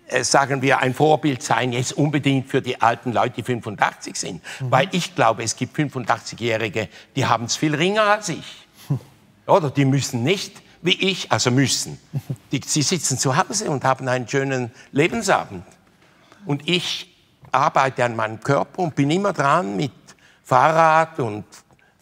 äh, sagen wir, ein Vorbild sein, jetzt unbedingt für die alten Leute, die 85 sind. Weil ich glaube, es gibt 85-Jährige, die haben es viel ringer als ich. [laughs] Oder die müssen nicht, wie ich, also müssen. Die, sie sitzen zu Hause und haben einen schönen Lebensabend. Und ich arbeite an meinem Körper und bin immer dran mit Fahrrad und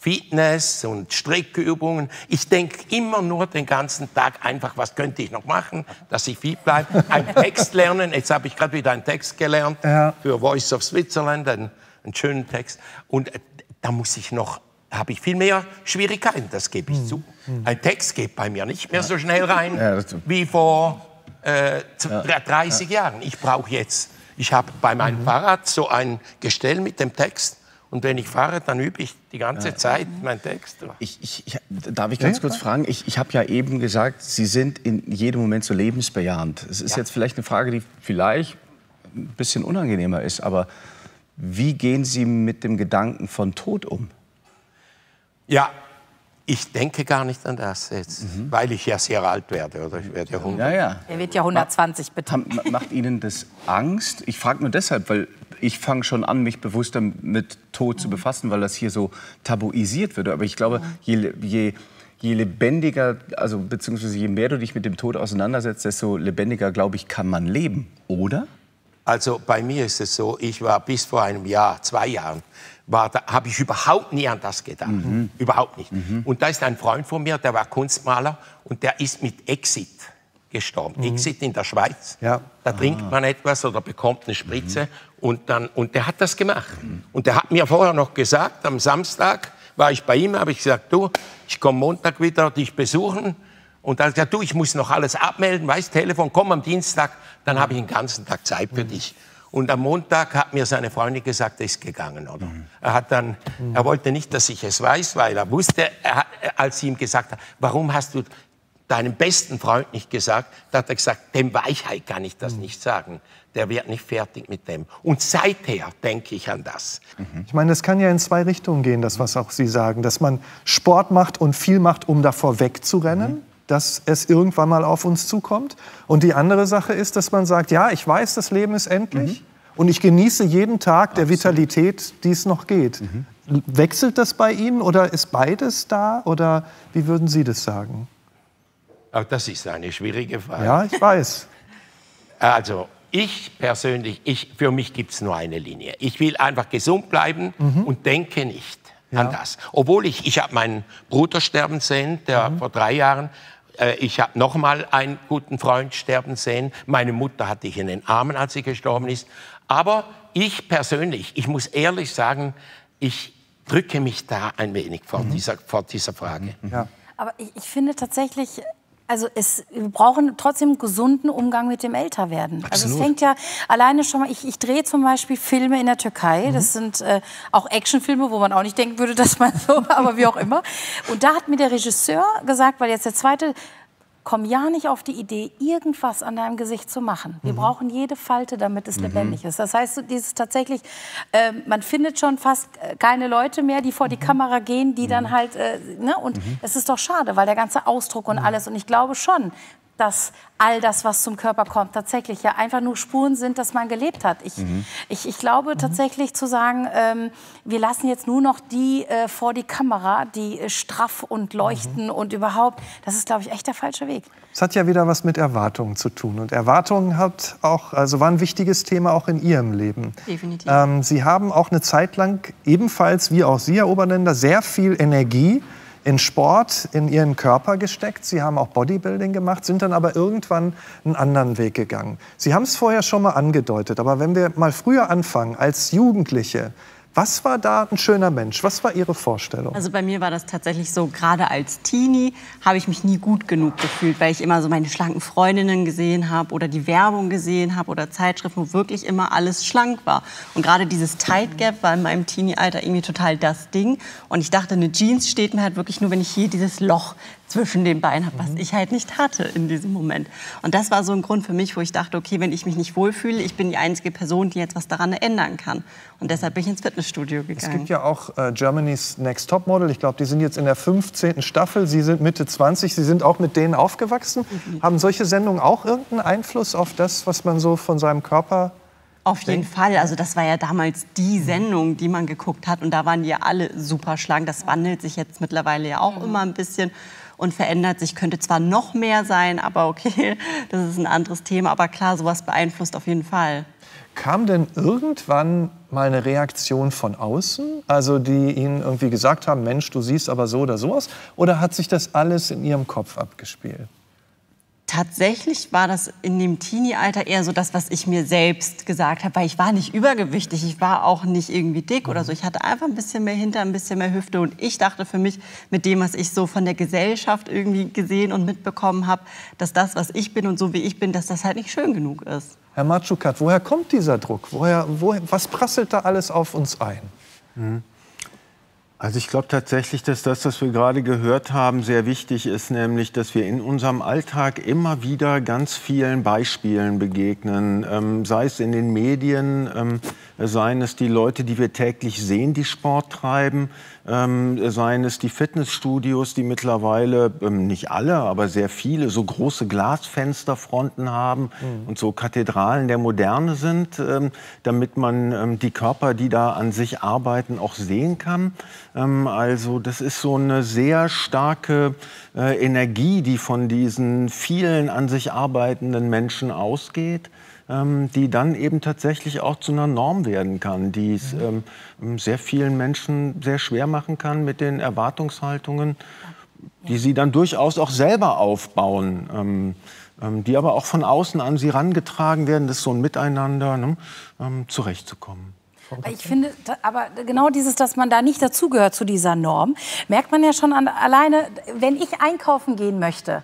Fitness und Streckübungen. Ich denke immer nur den ganzen Tag einfach, was könnte ich noch machen, dass ich fit bleibe. Ein [laughs] Text lernen. Jetzt habe ich gerade wieder einen Text gelernt Ja. für Voice of Switzerland, einen, einen schönen Text. Und äh, da muss ich noch, habe ich viel mehr Schwierigkeiten, das gebe ich zu. Ein Text geht bei mir nicht mehr so schnell rein Ja, wie vor äh, z- 30 Jahren. Ich brauche jetzt, ich habe bei meinem Fahrrad so ein Gestell mit dem Text. Und wenn ich fahre, dann übe ich die ganze Zeit meinen Text. Ich, ich, ich, darf ich ganz kurz fragen? Ich, ich habe ja eben gesagt, Sie sind in jedem Moment so lebensbejahend. Es ist jetzt vielleicht eine Frage, die vielleicht ein bisschen unangenehmer ist, aber wie gehen Sie mit dem Gedanken von Tod um? Ja, ich denke gar nicht an das jetzt, weil ich ja sehr alt werde. Oder ich werde ja 100. Ja, ja. Er wird ja 120 bitte. Macht Ihnen das Angst? Ich frage nur deshalb, weil ich fange schon an, mich bewusster mit Tod zu befassen, weil das hier so tabuisiert wird. Aber ich glaube, je, je, je lebendiger, also beziehungsweise je mehr du dich mit dem Tod auseinandersetzt, desto lebendiger, glaube ich, kann man leben, oder? Also bei mir ist es so, ich war bis vor einem Jahr, zwei Jahren, war da, habe ich überhaupt nie an das gedacht. Überhaupt nicht. Und da ist ein Freund von mir, der war Kunstmaler und der ist mit Exit gestorben. Exit in der Schweiz. Ja. Da trinkt man etwas oder bekommt eine Spritze und, dann, und der hat das gemacht. Und der hat mir vorher noch gesagt, am Samstag war ich bei ihm, habe ich gesagt, du, ich komme Montag wieder dich besuchen. Und er hat gesagt, du, ich muss noch alles abmelden, weißt, Telefon, komm am Dienstag, dann habe ich den ganzen Tag Zeit für dich. Und am Montag hat mir seine Freundin gesagt, er ist gegangen, oder? Er hat dann, er wollte nicht, dass ich es weiß, weil er wusste, er, hat- als sie ihm gesagt hat, warum hast du deinem besten Freund nicht gesagt, da hat er gesagt, dem Weichheit kann ich das nicht sagen. Der wird nicht fertig mit dem. Und seither denke ich an das. Ich meine, es kann ja in zwei Richtungen gehen, das, was auch Sie sagen. Dass man Sport macht und viel macht, um davor wegzurennen, dass es irgendwann mal auf uns zukommt. Und die andere Sache ist, dass man sagt, ja, ich weiß, das Leben ist endlich. Und ich genieße jeden Tag der Vitalität, die es noch geht. Wechselt das bei Ihnen oder ist beides da? Oder wie würden Sie das sagen? Auch das ist eine schwierige Frage. Ja, ich weiß. [laughs] Also ich persönlich, ich, für mich gibt es nur eine Linie. Ich will einfach gesund bleiben und denke nicht an das. Obwohl ich, ich habe meinen Bruder sterben sehen, der vor drei Jahren, ich habe noch mal einen guten Freund sterben sehen. Meine Mutter hatte ich in den Armen, als sie gestorben ist. Aber ich persönlich, ich muss ehrlich sagen, ich drücke mich da ein wenig vor, dieser, vor dieser Frage. Ja. Aber ich, ich finde tatsächlich, also es, wir brauchen trotzdem einen gesunden Umgang mit dem Älterwerden. Also es fängt ja alleine schon mal, ich, ich drehe zum Beispiel Filme in der Türkei. Das sind äh, auch Actionfilme, wo man auch nicht denken würde, [laughs] dass man so, aber wie auch immer. Und da hat mir der Regisseur gesagt, weil jetzt der zweite, komm ja nicht auf die Idee, irgendwas an deinem Gesicht zu machen. Wir brauchen jede Falte, damit es lebendig ist. Das heißt, dieses tatsächlich, äh, man findet schon fast äh, keine Leute mehr, die vor die Kamera gehen, die dann halt, äh, ne? und es ist doch schade, weil der ganze Ausdruck und alles, und ich glaube schon, dass all das, was zum Körper kommt, tatsächlich ja einfach nur Spuren sind, dass man gelebt hat. Ich, ich, ich glaube tatsächlich zu sagen, ähm, wir lassen jetzt nur noch die äh, vor die Kamera, die äh, straff und leuchten und überhaupt, das ist, glaube ich, echt der falsche Weg. Es hat ja wieder was mit Erwartungen zu tun. Und Erwartungen hat auch, also war ein wichtiges Thema auch in Ihrem Leben. Definitiv. Ähm, Sie haben auch eine Zeit lang ebenfalls, wie auch Sie, Herr Oberländer, sehr viel Energie in Sport, in Ihren Körper gesteckt. Sie haben auch Bodybuilding gemacht, sind dann aber irgendwann einen anderen Weg gegangen. Sie haben es vorher schon mal angedeutet, aber wenn wir mal früher anfangen, als Jugendliche, was war da ein schöner Mensch? Was war Ihre Vorstellung? Also bei mir war das tatsächlich so, gerade als Teenie habe ich mich nie gut genug gefühlt, weil ich immer so meine schlanken Freundinnen gesehen habe oder die Werbung gesehen habe oder Zeitschriften, wo wirklich immer alles schlank war. Und gerade dieses Tight Gap war in meinem Teenie-Alter irgendwie total das Ding. Und ich dachte, eine Jeans steht mir halt wirklich nur, wenn ich hier dieses Loch zwischen den Beinen habe, was ich halt nicht hatte in diesem Moment. Und das war so ein Grund für mich, wo ich dachte, okay, wenn ich mich nicht wohlfühle, ich bin die einzige Person, die jetzt was daran ändern kann. Und deshalb bin ich ins Fitnessstudio Es gegangen. gibt ja auch äh, Germany's Next Top Model. Ich glaube, die sind jetzt in der 15. Staffel. Sie sind Mitte 20. Sie sind auch mit denen aufgewachsen. Haben solche Sendungen auch irgendeinen Einfluss auf das, was man so von seinem Körper Auf jeden Fall. Also das war ja damals die Sendung, die man geguckt hat. Und da waren die ja alle super schlank. Das wandelt sich jetzt mittlerweile ja auch immer ein bisschen und verändert sich. Könnte zwar noch mehr sein, aber okay, [laughs] das ist ein anderes Thema. Aber klar, sowas beeinflusst auf jeden Fall. Kam denn irgendwann mal eine Reaktion von außen, also die Ihnen irgendwie gesagt haben, Mensch, du siehst aber so oder so aus? Oder hat sich das alles in Ihrem Kopf abgespielt? Tatsächlich war das in dem Teenie-Alter eher so das, was ich mir selbst gesagt habe, weil ich war nicht übergewichtig, ich war auch nicht irgendwie dick oder so. Ich hatte einfach ein bisschen mehr Hinter, ein bisschen mehr Hüfte und ich dachte für mich, mit dem, was ich so von der Gesellschaft irgendwie gesehen und mitbekommen habe, dass das, was ich bin und so wie ich bin, dass das halt nicht schön genug ist. Herr Matschukat, woher kommt dieser Druck? Woher, woher, was prasselt da alles auf uns ein? Also ich glaube tatsächlich, dass das, was wir gerade gehört haben, sehr wichtig ist, nämlich, dass wir in unserem Alltag immer wieder ganz vielen Beispielen begegnen, ähm, sei es in den Medien, ähm, seien es die Leute, die wir täglich sehen, die Sport treiben, ähm, seien es die Fitnessstudios, die mittlerweile, ähm, nicht alle, aber sehr viele, so große Glasfensterfronten haben und so Kathedralen der Moderne sind, ähm, damit man ähm, die Körper, die da an sich arbeiten, auch sehen kann. Ähm, also das ist so eine sehr starke äh, Energie, die von diesen vielen an sich arbeitenden Menschen ausgeht ähm, die dann eben tatsächlich auch zu einer Norm werden kann, die es ähm, sehr vielen Menschen sehr schwer machen kann mit den Erwartungshaltungen, die sie dann durchaus auch selber aufbauen, ähm, ähm, die aber auch von außen an sie rangetragen werden, das ist so ein Miteinander, ne, ähm, zurechtzukommen. Ich finde, da- aber genau dieses, dass man da nicht dazugehört zu dieser Norm, merkt man ja schon an, alleine, wenn ich einkaufen gehen möchte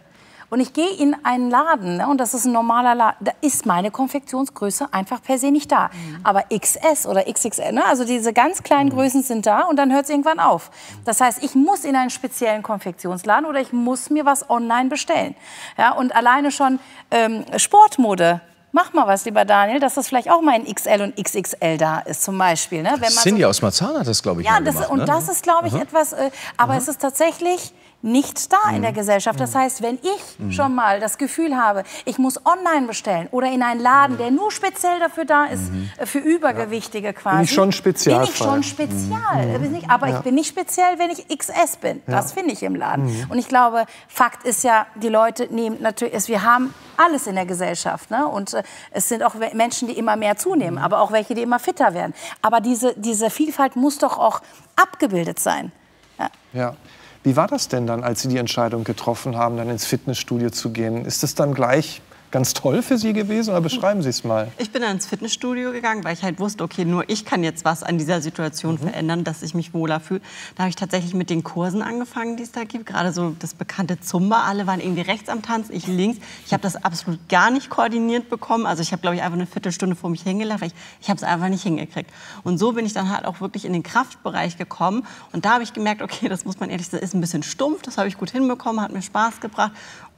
und ich gehe in einen Laden ne, und das ist ein normaler Laden, da ist meine Konfektionsgröße einfach per se nicht da. Aber XS oder XXL, ne, also diese ganz kleinen Größen sind da und dann hört es irgendwann auf. Das heißt, ich muss in einen speziellen Konfektionsladen oder ich muss mir was online bestellen. Ja, und alleine schon ähm, Sportmode. Mach mal was, lieber Daniel, dass das vielleicht auch mal in XL und XXL da ist, zum Beispiel. Ne? Man so Cindy aus Marzahn hat das, glaube ich, ja, das, gemacht. und ne? das ist, glaube ich, etwas, äh, aber es ist tatsächlich nicht da in der Mhm. Gesellschaft. Das heißt, wenn ich schon mal das Gefühl habe, ich muss online bestellen oder in einen Laden, der nur speziell dafür da ist, äh, für Übergewichtige quasi. Bin ich schon Bin ich schon spezial. Bin ich- Aber ich bin nicht speziell, wenn ich XS bin. Das finde ich im Laden. Und ich glaube, Fakt ist ja, die Leute nehmen natürlich, wir haben alles in der Gesellschaft. Ne? Und äh, es sind auch Menschen, die immer mehr zunehmen, aber auch welche, die immer fitter werden. Aber diese, diese Vielfalt muss doch auch abgebildet sein. Ja. Ja. Wie war das denn dann, als Sie die Entscheidung getroffen haben, dann ins Fitnessstudio zu gehen? Ist es dann gleich ganz toll für Sie gewesen oder beschreiben Sie es mal? Ich bin dann ins Fitnessstudio gegangen, weil ich halt wusste, okay, nur ich kann jetzt was an dieser Situation verändern, dass ich mich wohler fühle. Da habe ich tatsächlich mit den Kursen angefangen, die es da gibt. Gerade so das bekannte Zumba. Alle waren irgendwie rechts am Tanzen, ich links. Ich habe das absolut gar nicht koordiniert bekommen. Also ich habe, glaube ich, einfach eine Viertelstunde vor mich hingelacht, weil ich, ich habe es einfach nicht hingekriegt. Und so bin ich dann halt auch wirklich in den Kraftbereich gekommen. Und da habe ich gemerkt, okay, das muss man ehrlich sagen, ist ein bisschen stumpf. Das habe ich gut hinbekommen, hat mir Spaß gebracht.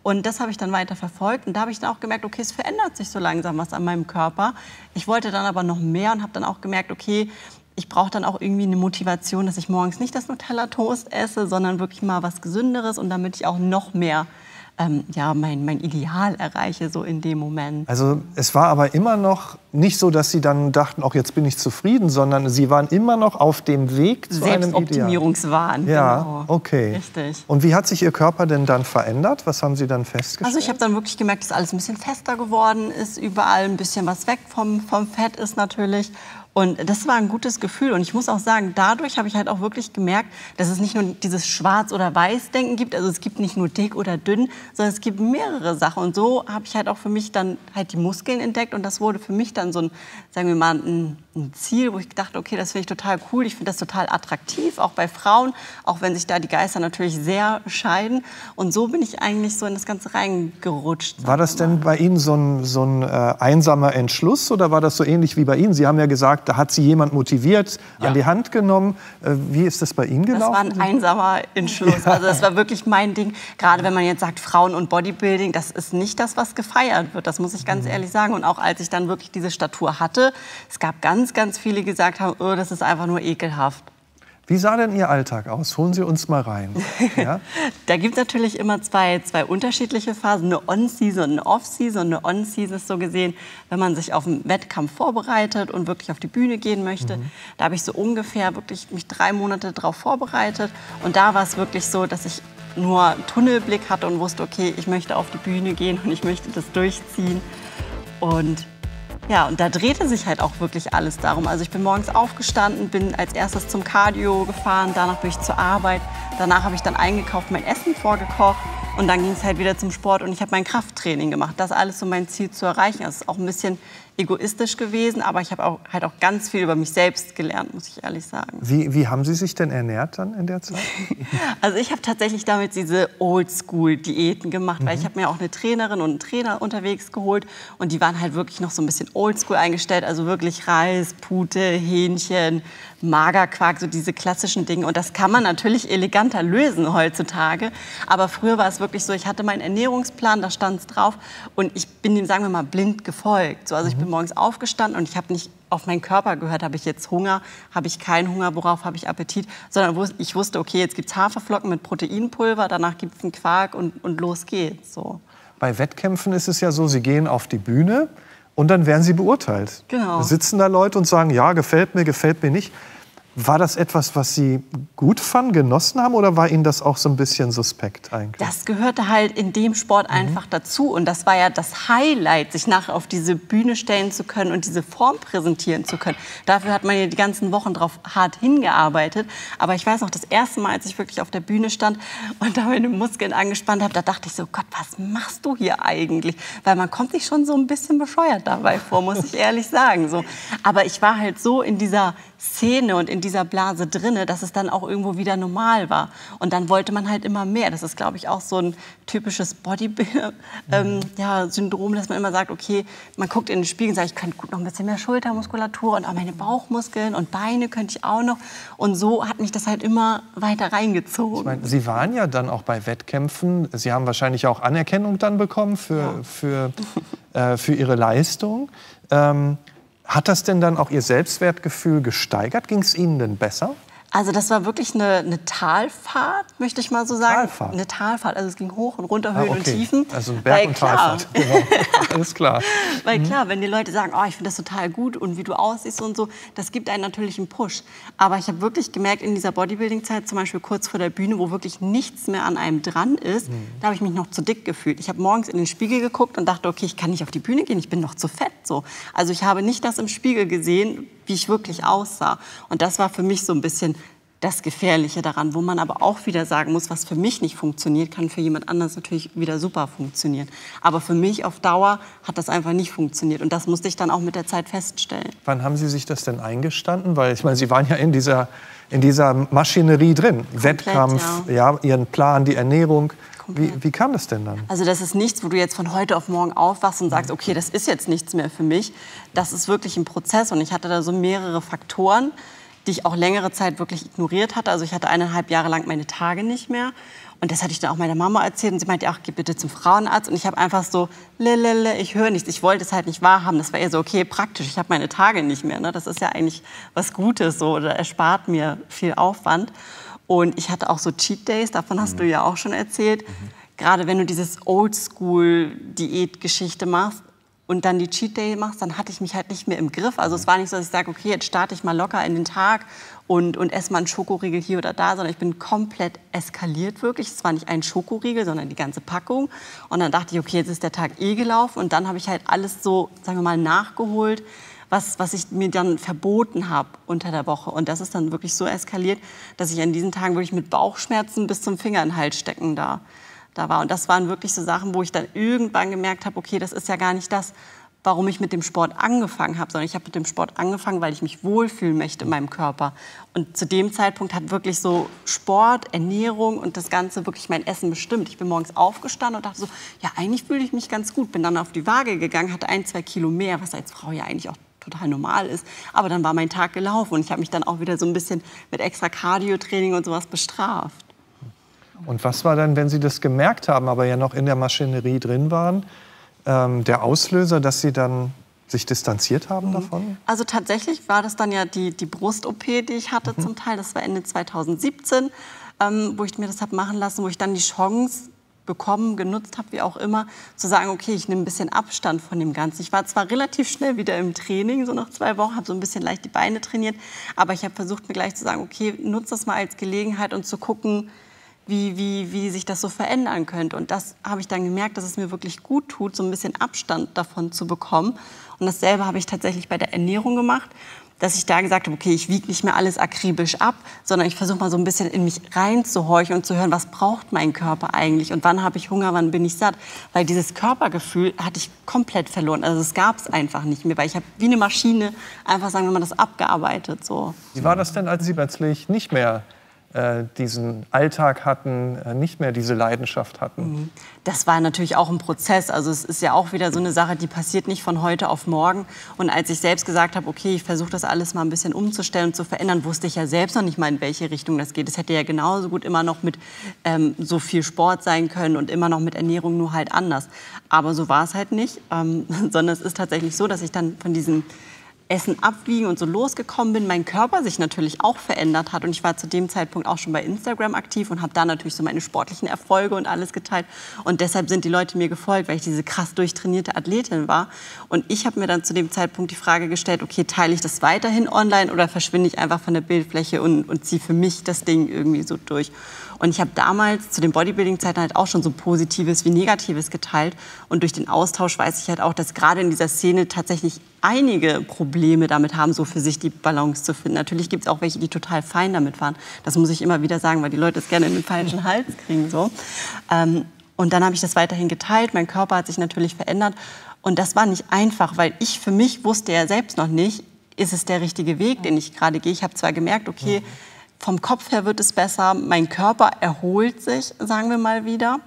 Und das habe ich dann weiter verfolgt. Und da habe ich dann auch gemerkt, okay, es verändert sich so langsam was an meinem Körper. Ich wollte dann aber noch mehr und habe dann auch gemerkt, okay, ich brauche dann auch irgendwie eine Motivation, dass ich morgens nicht das Nutella-Toast esse, sondern wirklich mal was Gesünderes und damit ich auch noch mehr ähm, ja, mein, mein Ideal erreiche, so in dem Moment. Also es war aber immer noch nicht so, dass Sie dann dachten, auch jetzt bin ich zufrieden, sondern Sie waren immer noch auf dem Weg zu einem Ideal. Selbstoptimierungswahn. Ja, genau. okay. Richtig. Und wie hat sich Ihr Körper denn dann verändert? Was haben Sie dann festgestellt? Also ich habe dann wirklich gemerkt, dass alles ein bisschen fester geworden ist, überall ein bisschen was weg vom, vom Fett ist natürlich. Und das war ein gutes Gefühl. Und ich muss auch sagen, dadurch habe ich halt auch wirklich gemerkt, dass es nicht nur dieses Schwarz- oder Weiß-Denken gibt. Also es gibt nicht nur dick oder dünn, sondern es gibt mehrere Sachen. Und so habe ich halt auch für mich dann halt die Muskeln entdeckt. Und das wurde für mich dann so ein, sagen wir mal, ein, ein Ziel, wo ich dachte, okay, das finde ich total cool. Ich finde das total attraktiv, auch bei Frauen, auch wenn sich da die Geister natürlich sehr scheiden. Und so bin ich eigentlich so in das Ganze reingerutscht. War das denn bei Ihnen so ein, so ein äh, einsamer Entschluss oder war das so ähnlich wie bei Ihnen? Sie haben ja gesagt, da hat Sie jemand motiviert, an die Hand genommen. Äh, wie ist das bei Ihnen Das gelaufen? war ein einsamer Entschluss. Also das war wirklich mein Ding. Gerade wenn man jetzt sagt Frauen und Bodybuilding, das ist nicht das, was gefeiert wird. Das muss ich ganz ehrlich sagen. Und auch als ich dann wirklich diese Statur hatte, es gab ganz, ganz viele, die gesagt haben, oh, das ist einfach nur ekelhaft. Wie sah denn Ihr Alltag aus? Holen Sie uns mal rein. [laughs] Ja? Da gibt es natürlich immer zwei, zwei unterschiedliche Phasen, eine On-Season und eine Off-Season. Eine On-Season ist so gesehen, wenn man sich auf einen Wettkampf vorbereitet und wirklich auf die Bühne gehen möchte. Da habe ich so ungefähr wirklich mich drei Monate darauf vorbereitet. Und da war es wirklich so, dass ich nur Tunnelblick hatte und wusste, okay, ich möchte auf die Bühne gehen und ich möchte das durchziehen. Und ja, und da drehte sich halt auch wirklich alles darum. Also ich bin morgens aufgestanden, bin als erstes zum Cardio gefahren, danach bin ich zur Arbeit, danach habe ich dann eingekauft, mein Essen vorgekocht und dann ging es halt wieder zum Sport und ich habe mein Krafttraining gemacht. Das alles, um mein Ziel zu erreichen. Das ist auch ein bisschen egoistisch gewesen, aber ich habe auch, halt auch ganz viel über mich selbst gelernt, muss ich ehrlich sagen. Wie, wie haben Sie sich denn ernährt dann in der Zeit? [laughs] Also ich habe tatsächlich damit diese Oldschool-Diäten gemacht, weil ich habe mir auch eine Trainerin und einen Trainer unterwegs geholt und die waren halt wirklich noch so ein bisschen Oldschool eingestellt, also wirklich Reis, Pute, Hähnchen, Magerquark, so diese klassischen Dinge. Und das kann man natürlich eleganter lösen heutzutage. Aber früher war es wirklich so, ich hatte meinen Ernährungsplan, da stand es drauf und ich bin dem, sagen wir mal, blind gefolgt. So, also ich bin morgens aufgestanden und ich habe nicht auf meinen Körper gehört, habe ich jetzt Hunger, habe ich keinen Hunger, worauf habe ich Appetit, sondern ich wusste, okay, jetzt gibt es Haferflocken mit Proteinpulver, danach gibt es einen Quark und, und los geht's. So. Bei Wettkämpfen ist es ja so, Sie gehen auf die Bühne und dann werden Sie beurteilt. Genau. Da sitzen da Leute und sagen, ja, gefällt mir, gefällt mir nicht. War das etwas, was Sie gut fanden, genossen haben oder war Ihnen das auch so ein bisschen suspekt eigentlich? Das gehörte halt in dem Sport einfach dazu. Und das war ja das Highlight, sich nachher auf diese Bühne stellen zu können und diese Form präsentieren zu können. Dafür hat man ja die ganzen Wochen drauf hart hingearbeitet. Aber ich weiß noch, das erste Mal, als ich wirklich auf der Bühne stand und da meine Muskeln angespannt habe, da dachte ich so, Gott, was machst du hier eigentlich? Weil man kommt sich schon so ein bisschen bescheuert dabei vor, muss ich ehrlich sagen. So. Aber ich war halt so in dieser Szene und in dieser Blase drinne, dass es dann auch irgendwo wieder normal war. Und dann wollte man halt immer mehr. Das ist, glaube ich, auch so ein typisches Bodybuilder-Syndrom, dass man immer sagt, okay, man guckt in den Spiegel und sagt, ich könnte gut noch ein bisschen mehr Schultermuskulatur und auch meine Bauchmuskeln und Beine könnte ich auch noch. Und so hat mich das halt immer weiter reingezogen. Ich meine, Sie waren ja dann auch bei Wettkämpfen. Sie haben wahrscheinlich auch Anerkennung dann bekommen für, für, äh, für Ihre Leistung. Ähm, hat das denn dann auch Ihr Selbstwertgefühl gesteigert? Ging es Ihnen denn besser? Also das war wirklich eine, eine Talfahrt, möchte ich mal so sagen. Talfahrt? Eine Talfahrt. Also es ging hoch und runter, Ah, Höhen und okay. Tiefen. Also Berg- Weil und klar, Talfahrt. [laughs] Genau. Alles klar. Weil klar, wenn die Leute sagen, oh, ich finde das total gut und wie du aussiehst und so, das gibt einen natürlich einen Push. Aber ich habe wirklich gemerkt, in dieser Bodybuilding-Zeit, zum Beispiel kurz vor der Bühne, wo wirklich nichts mehr an einem dran ist, da habe ich mich noch zu dick gefühlt. Ich habe morgens in den Spiegel geguckt und dachte, okay, ich kann nicht auf die Bühne gehen, ich bin noch zu fett. So. Also ich habe nicht das im Spiegel gesehen, wie ich wirklich aussah. Und das war für mich so ein bisschen das Gefährliche daran, wo man aber auch wieder sagen muss, was für mich nicht funktioniert, kann für jemand anderes natürlich wieder super funktionieren. Aber für mich auf Dauer hat das einfach nicht funktioniert und das musste ich dann auch mit der Zeit feststellen. Wann haben Sie sich das denn eingestanden? Weil ich meine, Sie waren ja in dieser, in dieser Maschinerie drin. Wettkampf, ja. Ihren Plan, die Ernährung. Wie, wie kam das denn dann? Also das ist nichts, wo du jetzt von heute auf morgen aufwachst und sagst, okay, das ist jetzt nichts mehr für mich. Das ist wirklich ein Prozess und ich hatte da so mehrere Faktoren, die ich auch längere Zeit wirklich ignoriert hatte. Also ich hatte eineinhalb Jahre lang meine Tage nicht mehr. Und das hatte ich dann auch meiner Mama erzählt und sie meinte, ach, geh bitte zum Frauenarzt. Und ich habe einfach so, lelele, ich höre nichts. Ich wollte es halt nicht wahrhaben. Das war eher so, okay, praktisch, ich habe meine Tage nicht mehr. Ne? Das ist ja eigentlich was Gutes so, oder erspart mir viel Aufwand. Und ich hatte auch so Cheat Days, davon hast du ja auch schon erzählt. Gerade wenn du dieses Oldschool-Diät-Geschichte machst, und dann die Cheat Day machst, dann hatte ich mich halt nicht mehr im Griff. Also es war nicht so, dass ich sage, okay, jetzt starte ich mal locker in den Tag und, und esse mal einen Schokoriegel hier oder da, sondern ich bin komplett eskaliert wirklich. Es war nicht ein Schokoriegel, sondern die ganze Packung. Und dann dachte ich, okay, jetzt ist der Tag eh gelaufen. Und dann habe ich halt alles so, sagen wir mal, nachgeholt, was, was ich mir dann verboten habe unter der Woche. Und das ist dann wirklich so eskaliert, dass ich an diesen Tagen wirklich mit Bauchschmerzen bis zum Finger in den Hals stecken da da war. Und das waren wirklich so Sachen, wo ich dann irgendwann gemerkt habe, okay, das ist ja gar nicht das, warum ich mit dem Sport angefangen habe, sondern ich habe mit dem Sport angefangen, weil ich mich wohlfühlen möchte in meinem Körper. Und zu dem Zeitpunkt hat wirklich so Sport, Ernährung und das Ganze wirklich mein Essen bestimmt. Ich bin morgens aufgestanden und dachte so, ja, eigentlich fühle ich mich ganz gut. Bin dann auf die Waage gegangen, hatte ein, zwei Kilo mehr, was als Frau ja eigentlich auch total normal ist. Aber dann war mein Tag gelaufen und ich habe mich dann auch wieder so ein bisschen mit extra Cardio-Training und sowas bestraft. Und was war dann, wenn Sie das gemerkt haben, aber ja noch in der Maschinerie drin waren, ähm, der Auslöser, dass Sie dann sich distanziert haben davon? Also tatsächlich war das dann ja die, die Brust-OP, die ich hatte zum Teil. Das war Ende 2017, ähm, wo ich mir das habe machen lassen, wo ich dann die Chance bekommen, genutzt habe, wie auch immer, zu sagen, okay, ich nehme ein bisschen Abstand von dem Ganzen. Ich war zwar relativ schnell wieder im Training, so nach zwei Wochen, habe so ein bisschen leicht die Beine trainiert, aber ich habe versucht, mir gleich zu sagen, okay, nutze das mal als Gelegenheit und zu gucken, wie, wie, wie sich das so verändern könnte. Und das habe ich dann gemerkt, dass es mir wirklich gut tut, so ein bisschen Abstand davon zu bekommen. Und dasselbe habe ich tatsächlich bei der Ernährung gemacht, dass ich da gesagt habe, okay, ich wiege nicht mehr alles akribisch ab, sondern ich versuche mal so ein bisschen in mich reinzuhorchen und zu hören, was braucht mein Körper eigentlich und wann habe ich Hunger, wann bin ich satt. Weil dieses Körpergefühl hatte ich komplett verloren. Also es gab es einfach nicht mehr, weil ich habe wie eine Maschine einfach, sagen wir mal, das abgearbeitet. So. Wie war das denn, als Sie plötzlich nicht mehr diesen Alltag hatten, äh, nicht mehr diese Leidenschaft hatten? Das war natürlich auch ein Prozess. Also es ist ja auch wieder so eine Sache, die passiert nicht von heute auf morgen. Und als ich selbst gesagt habe, okay, ich versuche das alles mal ein bisschen umzustellen und zu verändern, wusste ich ja selbst noch nicht mal, in welche Richtung das geht. Es hätte ja genauso gut immer noch mit ähm, so viel Sport sein können und immer noch mit Ernährung, nur halt anders. Aber so war es halt nicht, ähm, [laughs] sondern es ist tatsächlich so, dass ich dann von diesem Essen abwiegen und so losgekommen bin, mein Körper sich natürlich auch verändert hat. Und ich war zu dem Zeitpunkt auch schon bei Instagram aktiv und habe da natürlich so meine sportlichen Erfolge und alles geteilt. Und deshalb sind die Leute mir gefolgt, weil ich diese krass durchtrainierte Athletin war. Und ich habe mir dann zu dem Zeitpunkt die Frage gestellt, okay, teile ich das weiterhin online oder verschwinde ich einfach von der Bildfläche und, und ziehe für mich das Ding irgendwie so durch. Und ich habe damals zu den Bodybuilding-Zeiten halt auch schon so Positives wie Negatives geteilt. Und durch den Austausch weiß ich halt auch, dass gerade in dieser Szene tatsächlich einige Probleme damit haben, so für sich die Balance zu finden. Natürlich gibt es auch welche, die total fein damit waren. Das muss ich immer wieder sagen, weil die Leute es gerne in den falschen Hals kriegen. So. Ähm, und dann habe ich das weiterhin geteilt. Mein Körper hat sich natürlich verändert. Und das war nicht einfach, weil ich für mich wusste ja selbst noch nicht, ist es der richtige Weg, den ich gerade gehe. Ich habe zwar gemerkt, okay, vom Kopf her wird es besser, mein Körper erholt sich, sagen wir mal wieder.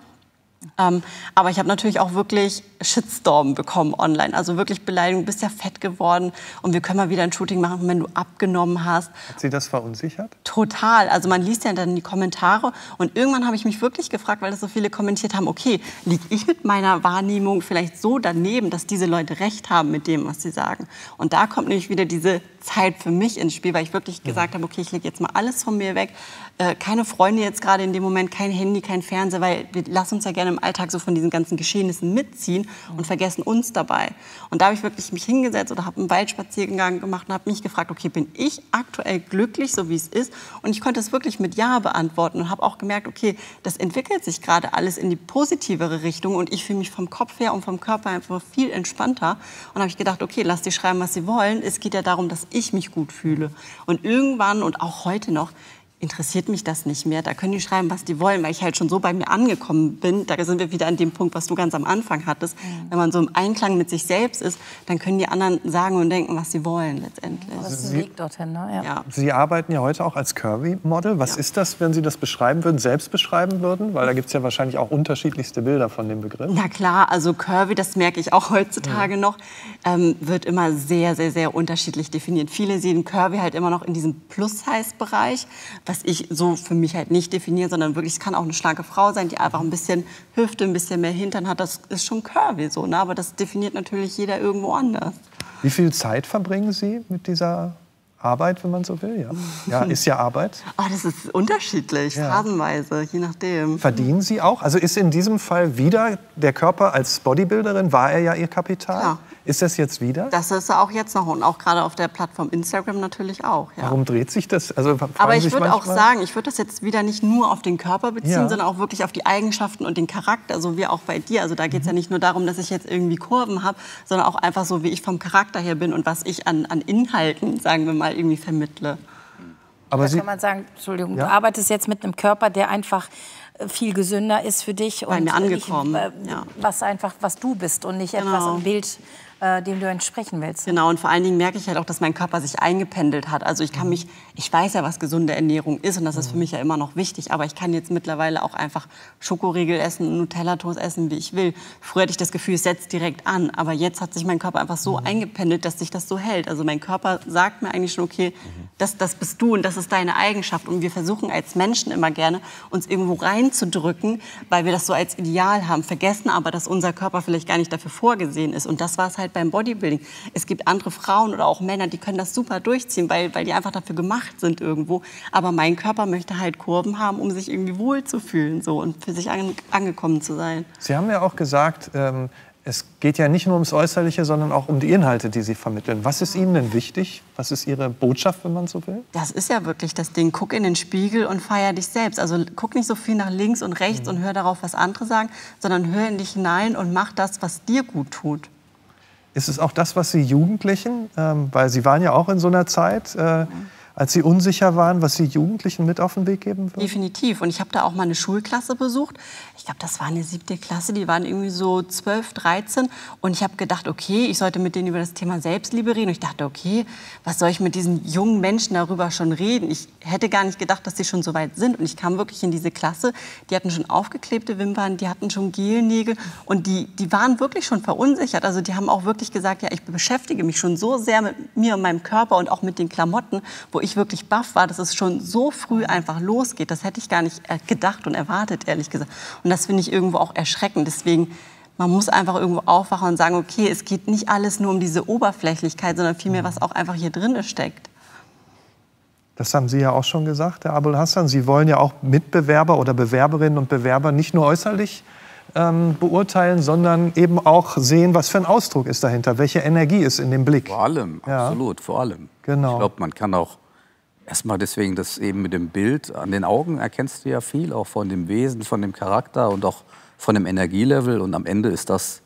Ähm, aber ich habe natürlich auch wirklich Shitstorm bekommen online. Also wirklich Beleidigung, du bist ja fett geworden und wir können mal wieder ein Shooting machen, wenn du abgenommen hast. Hat Sie das verunsichert? Total. Also man liest ja dann die Kommentare und irgendwann habe ich mich wirklich gefragt, weil das so viele kommentiert haben, okay, liege ich mit meiner Wahrnehmung vielleicht so daneben, dass diese Leute recht haben mit dem, was sie sagen. Und da kommt nämlich wieder diese Zeit für mich ins Spiel, weil ich wirklich gesagt habe, okay, ich lege jetzt mal alles von mir weg. Äh, keine Freunde jetzt gerade in dem Moment, kein Handy, kein Fernseher, weil wir lassen uns ja gerne im Alltag so von diesen ganzen Geschehnissen mitziehen und vergessen uns dabei. Und da habe ich wirklich mich hingesetzt oder habe einen Waldspaziergang gemacht und habe mich gefragt, okay, bin ich aktuell glücklich, so wie es ist? Und ich konnte es wirklich mit Ja beantworten und habe auch gemerkt, okay, das entwickelt sich gerade alles in die positivere Richtung und ich fühle mich vom Kopf her und vom Körper einfach viel entspannter. Und habe ich gedacht, okay, lass die schreiben, was sie wollen. Es geht ja darum, dass ich mich gut fühle. Und irgendwann und auch heute noch interessiert mich das nicht mehr. Da können die schreiben, was die wollen, weil ich halt schon so bei mir angekommen bin. Da sind wir wieder an dem Punkt, was du ganz am Anfang hattest. Wenn man so im Einklang mit sich selbst ist, dann können die anderen sagen und denken, was sie wollen letztendlich. Das ist ein Weg dorthin, ne? Ja. Ja. Sie arbeiten ja heute auch als Curvy-Model. Was ist das, wenn Sie das beschreiben würden, selbst beschreiben würden? Weil da gibt es ja wahrscheinlich auch unterschiedlichste Bilder von dem Begriff. Na klar, also Curvy, das merke ich auch heutzutage noch, ähm, wird immer sehr, sehr, sehr unterschiedlich definiert. Viele sehen Curvy halt immer noch in diesem Plus-Size-Bereich, was ich so für mich halt nicht definiere, sondern wirklich, es kann auch eine schlanke Frau sein, die einfach ein bisschen Hüfte, ein bisschen mehr Hintern hat. Das ist schon Curvy so, ne? aber das definiert natürlich jeder irgendwo anders. Wie viel Zeit verbringen Sie mit dieser Arbeit, wenn man so will? Ja, ja ist ja Arbeit. Oh, [laughs] das ist unterschiedlich, Ja. phasenweise, je nachdem. Verdienen Sie auch? Also ist in diesem Fall wieder der Körper als Bodybuilderin, war er ja Ihr Kapital? Klar. Ist das jetzt wieder? Das ist auch jetzt noch und auch gerade auf der Plattform Instagram natürlich auch. Ja. Warum dreht sich das? Also Aber ich würde auch sagen, ich würde das jetzt wieder nicht nur auf den Körper beziehen, Ja. sondern auch wirklich auf die Eigenschaften und den Charakter, so wie auch bei dir. Also da geht es Mhm. ja nicht nur darum, dass ich jetzt irgendwie Kurven habe, sondern auch einfach so, wie ich vom Charakter her bin und was ich an, an Inhalten, sagen wir mal, irgendwie vermittle. Aber Da Sie, kann man sagen, Entschuldigung, Ja? du arbeitest jetzt mit einem Körper, der einfach äh, viel gesünder ist für dich Bei und mir äh, angekommen, Nicht, äh, ja. was einfach was du bist und nicht etwas Genau. im Bild, äh, dem du entsprechen willst. Genau, und vor allen Dingen merke ich halt auch, dass mein Körper sich eingependelt hat. Also ich kann mich, ich weiß ja, was gesunde Ernährung ist und das ist für mich ja immer noch wichtig, aber ich kann jetzt mittlerweile auch einfach Schokoriegel essen, Nutella-Toast essen, wie ich will. Früher hatte ich das Gefühl, es setzt direkt an, aber jetzt hat sich mein Körper einfach so eingependelt, dass sich das so hält. Also mein Körper sagt mir eigentlich schon, okay, das, das bist du und das ist deine Eigenschaft. Und wir versuchen als Menschen immer gerne, uns irgendwo reinzudrücken, weil wir das so als Ideal haben, vergessen aber, dass unser Körper vielleicht gar nicht dafür vorgesehen ist. Und das war es halt beim Bodybuilding. Es gibt andere Frauen oder auch Männer, die können das super durchziehen, weil, weil die einfach dafür gemacht sind irgendwo. Aber mein Körper möchte halt Kurven haben, um sich irgendwie wohlzufühlen so, und für sich an, angekommen zu sein. Sie haben ja auch gesagt, ähm, es geht ja nicht nur ums Äußerliche, sondern auch um die Inhalte, die Sie vermitteln. Was ist Ihnen denn wichtig? Was ist Ihre Botschaft, wenn man so will? Das ist ja wirklich das Ding. Guck in den Spiegel und feier dich selbst. Also guck nicht so viel nach links und rechts und hör darauf, was andere sagen, sondern hör in dich hinein und mach das, was dir gut tut. Ist es auch das, was Sie Jugendlichen, ähm, weil Sie waren ja auch in so einer Zeit, äh, als Sie unsicher waren, was Sie Jugendlichen mit auf den Weg geben würden? Definitiv. Und ich habe da auch mal eine Schulklasse besucht. Ich glaube, das war eine siebte Klasse. Die waren irgendwie so 12, 13. Und ich habe gedacht, okay, ich sollte mit denen über das Thema Selbstliebe reden. Und ich dachte, okay, was soll ich mit diesen jungen Menschen darüber schon reden? Ich hätte gar nicht gedacht, dass sie schon so weit sind. Und ich kam wirklich in diese Klasse. Die hatten schon aufgeklebte Wimpern, die hatten schon Gelnägel. Und die, die waren wirklich schon verunsichert. Also die haben auch wirklich gesagt, ja, ich beschäftige mich schon so sehr mit mir und meinem Körper und auch mit den Klamotten, wo ich wirklich baff war, dass es schon so früh einfach losgeht. Das hätte ich gar nicht äh, gedacht und erwartet, ehrlich gesagt. Und das finde ich irgendwo auch erschreckend. Deswegen, man muss einfach irgendwo aufwachen und sagen, okay, es geht nicht alles nur um diese Oberflächlichkeit, sondern vielmehr, was auch einfach hier drin steckt. Das haben Sie ja auch schon gesagt, Herr Abul Hassan. Sie wollen ja auch Mitbewerber oder Bewerberinnen und Bewerber nicht nur äußerlich ähm, beurteilen, sondern eben auch sehen, was für ein Ausdruck ist dahinter, welche Energie ist in dem Blick. Vor allem, Ja. absolut, vor allem. Genau. Ich glaube, man kann auch erstmal deswegen das eben mit dem Bild, an den Augen erkennst du ja viel, auch von dem Wesen, von dem Charakter und auch von dem Energielevel. Und am Ende ist das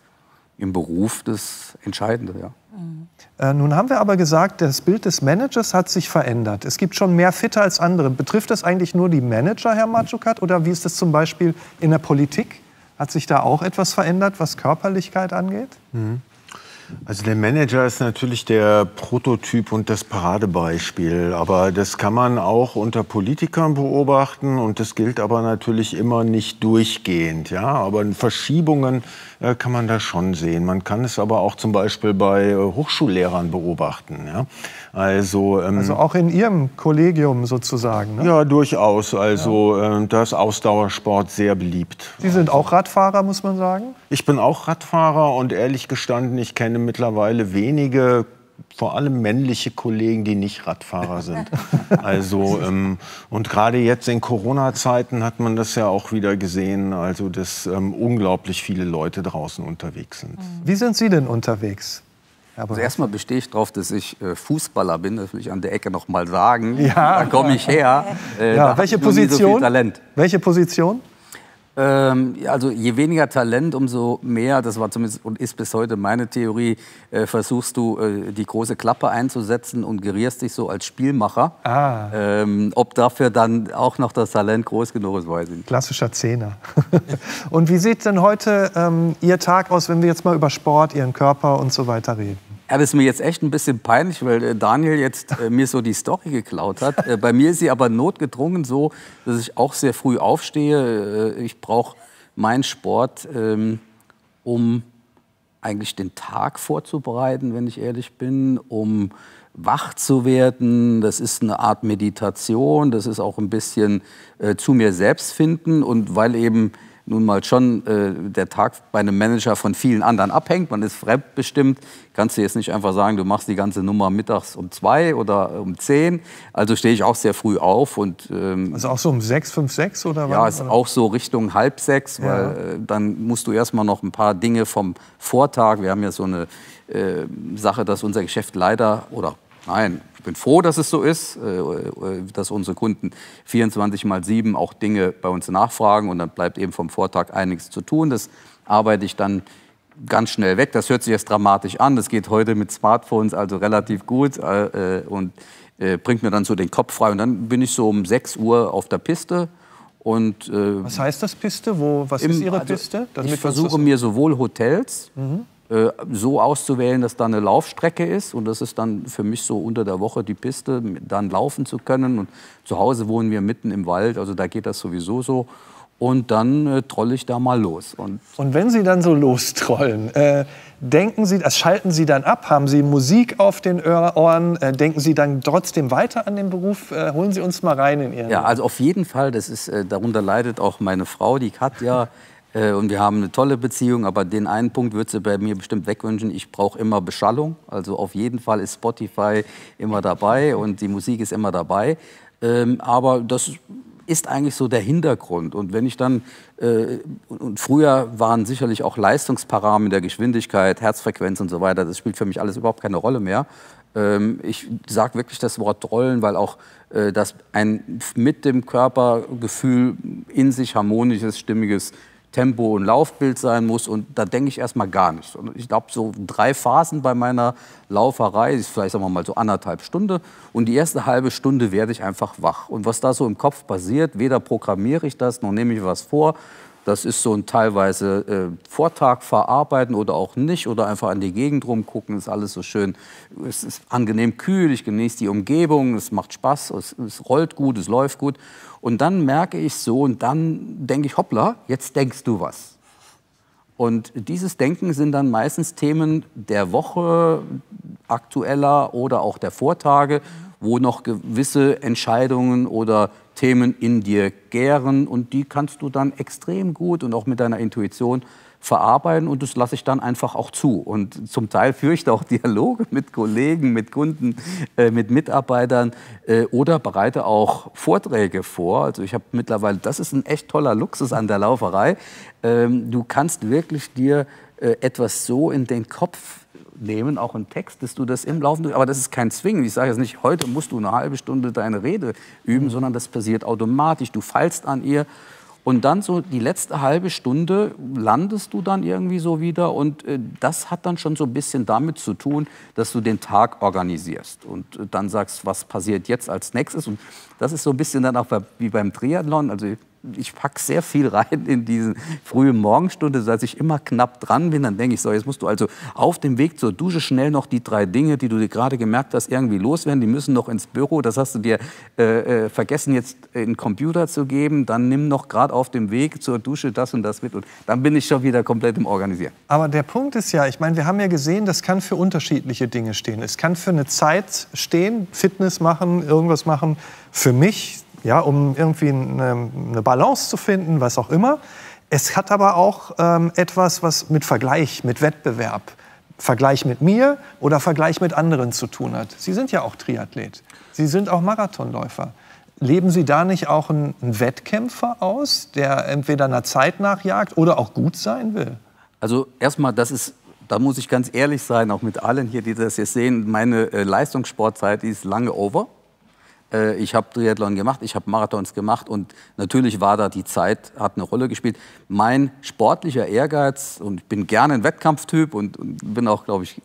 im Beruf das Entscheidende. Ja. Äh, nun haben wir aber gesagt, das Bild des Managers hat sich verändert. Es gibt schon mehr Fitter als andere. Betrifft das eigentlich nur die Manager, Herr Matschukat, oder wie ist das zum Beispiel in der Politik? Hat sich da auch etwas verändert, was Körperlichkeit angeht? Also der Manager ist natürlich der Prototyp und das Paradebeispiel. Aber das kann man auch unter Politikern beobachten und das gilt aber natürlich immer nicht durchgehend. Ja? Aber Verschiebungen äh, kann man da schon sehen. Man kann es aber auch zum Beispiel bei äh, Hochschullehrern beobachten. Ja? Also, ähm, Also auch in Ihrem Kollegium sozusagen. Ne? ja, durchaus. Also äh, da ist Ausdauersport sehr beliebt. Sie sind auch Radfahrer, muss man sagen. Ich bin auch Radfahrer und ehrlich gestanden, ich kenne mittlerweile wenige, vor allem männliche Kollegen, die nicht Radfahrer sind. [laughs] Also ähm, und gerade jetzt in Corona-Zeiten hat man das ja auch wieder gesehen, also dass ähm, unglaublich viele Leute draußen unterwegs sind. Wie sind Sie denn unterwegs? Also erstmal bestehe ich darauf, dass ich äh, Fußballer bin. Das will ich an der Ecke noch mal sagen. Ja. Da komme ich her. Äh, ja, welche ich noch nie So Position? viel Talent. Welche Position? Ähm, also je weniger Talent, umso mehr, das war zumindest und ist bis heute meine Theorie, äh, versuchst du äh, die große Klappe einzusetzen und gerierst dich so als Spielmacher. Ah. Ähm, ob dafür dann auch noch das Talent groß genug ist, weiß ich nicht. Klassischer Zehner. [laughs] und wie sieht denn heute ähm, Ihr Tag aus, wenn wir jetzt mal über Sport, Ihren Körper und so weiter reden? Ja, das ist mir jetzt echt ein bisschen peinlich, weil äh, Daniel jetzt äh, mir so die Story geklaut hat. Äh, bei mir ist sie aber notgedrungen so, dass ich auch sehr früh aufstehe. Äh, ich brauche meinen Sport, ähm, um eigentlich den Tag vorzubereiten, wenn ich ehrlich bin, um wach zu werden. Das ist eine Art Meditation, das ist auch ein bisschen äh, zu mir selbst finden und weil eben nun mal schon äh, der Tag bei einem Manager von vielen anderen abhängt, man ist fremdbestimmt, kannst du jetzt nicht einfach sagen, du machst die ganze Nummer mittags um zwei oder um zehn. Also stehe ich auch sehr früh auf und ähm, Also auch so um sechs, fünf, sechs oder ja, wann? ist Oder? auch so Richtung halb sechs, Ja. weil äh, dann musst du erstmal noch ein paar Dinge vom Vortag. Wir haben ja so eine äh, Sache, dass unser Geschäft leider oder nein, ich bin froh, dass es so ist, äh, äh, dass unsere Kunden 24 mal 7 auch Dinge bei uns nachfragen und dann bleibt eben vom Vortag einiges zu tun. Das arbeite ich dann ganz schnell weg. Das hört sich jetzt dramatisch an. Das geht heute mit Smartphones also relativ gut äh, und bringt mir dann so den Kopf frei. Und dann bin ich so um 6 Uhr auf der Piste. Und, Was heißt das Piste? Wo, was im- ist Ihre also Piste? Ich wir uns versuche Mhm. mir sowohl Hotels äh, so auszuwählen, dass da eine Laufstrecke ist. Und das ist dann für mich so unter der Woche die Piste, dann laufen zu können. Und zu Hause wohnen wir mitten im Wald, also da geht das sowieso so. Und dann äh, trolle ich da mal los. Und Und wenn Sie dann so lostrollen, äh, denken Sie, das schalten Sie dann ab? Haben Sie Musik auf den Ohr- Ohren? Äh, denken Sie dann trotzdem weiter an den Beruf? Äh, holen Sie uns mal rein in Ihren. Ja, also auf jeden Fall, das ist, äh, darunter leidet auch meine Frau, die Katja. Äh, und wir haben eine tolle Beziehung, aber den einen Punkt wird sie bei mir bestimmt wegwünschen. Ich brauche immer Beschallung. Also auf jeden Fall ist Spotify immer dabei und die Musik ist immer dabei. Ähm, aber das ist eigentlich so der Hintergrund. Und wenn ich dann, äh, und früher waren sicherlich auch Leistungsparameter, Geschwindigkeit, Herzfrequenz und so weiter, das spielt für mich alles überhaupt keine Rolle mehr. Ähm, ich sage wirklich das Wort Rollen, weil auch äh, das ein mit dem Körpergefühl in sich harmonisches, stimmiges Tempo und Laufbild sein muss. Und da denke ich erstmal gar nicht. Und ich glaube, so drei Phasen bei meiner Lauferei, ist vielleicht sagen wir mal so anderthalb Stunden. Und die erste halbe Stunde werde ich einfach wach. Und was da so im Kopf passiert, weder programmiere ich das, noch nehme ich was vor. Das ist so ein teilweise äh, Vortag verarbeiten oder auch nicht oder einfach an die Gegend rumgucken. Ist alles so schön. Es ist angenehm kühl, ich genieße die Umgebung, es macht Spaß, es, es rollt gut, es läuft gut. Und dann merke ich so und dann denke ich, hoppla, jetzt denkst du was. Und dieses Denken sind dann meistens Themen der Woche, aktueller oder auch der Vortage, wo noch gewisse Entscheidungen oder Themen in dir gären und die kannst du dann extrem gut und auch mit deiner Intuition verarbeiten und das lasse ich dann einfach auch zu. Und zum Teil führe ich da auch [laughs] Dialoge mit Kollegen, mit Kunden, äh, mit Mitarbeitern äh, oder bereite auch Vorträge vor. Also ich habe mittlerweile, das ist ein echt toller Luxus an der Lauferei. Ähm, du kannst wirklich dir äh, etwas so in den Kopf nehmen, auch einen Text, dass du das im Laufen, aber das ist kein Zwingen. Ich sage jetzt nicht, heute musst du eine halbe Stunde deine Rede üben, sondern das passiert automatisch. Du feilst an ihr und dann so die letzte halbe Stunde landest du dann irgendwie so wieder und äh, das hat dann schon so ein bisschen damit zu tun, dass du den Tag organisierst und äh, dann sagst, was passiert jetzt als nächstes und das ist so ein bisschen dann auch wie beim Triathlon. Also ich packe sehr viel rein in diese frühe Morgenstunde, dass ich immer knapp dran bin. Dann denke ich so, jetzt musst du also auf dem Weg zur Dusche schnell noch die drei Dinge, die du dir gerade gemerkt hast, irgendwie loswerden. Die müssen noch ins Büro. Das hast du dir äh, äh, vergessen, jetzt in den Computer zu geben. Dann nimm noch gerade auf dem Weg zur Dusche das und das mit. Und dann bin ich schon wieder komplett im Organisieren. Aber der Punkt ist ja, ich meine, wir haben ja gesehen, das kann für unterschiedliche Dinge stehen. Es kann für eine Zeit stehen, Fitness machen, irgendwas machen. Für mich ja, um irgendwie eine, eine Balance zu finden, was auch immer. Es hat aber auch ähm, etwas, was mit Vergleich, mit Wettbewerb, Vergleich mit mir oder Vergleich mit anderen zu tun hat. Sie sind ja auch Triathlet. Sie sind auch Marathonläufer. Leben Sie da nicht auch einen, Wettkämpfer aus, der entweder einer Zeit nachjagt oder auch gut sein will? Also erstmal, das ist da muss ich ganz ehrlich sein, auch mit allen hier, die das jetzt sehen, meine äh, Leistungssportzeit ist lange over. Äh, ich habe Triathlon gemacht, ich habe Marathons gemacht und natürlich war da die Zeit, hat eine Rolle gespielt. Mein sportlicher Ehrgeiz und ich bin gerne ein Wettkampftyp und, und bin auch, glaube ich,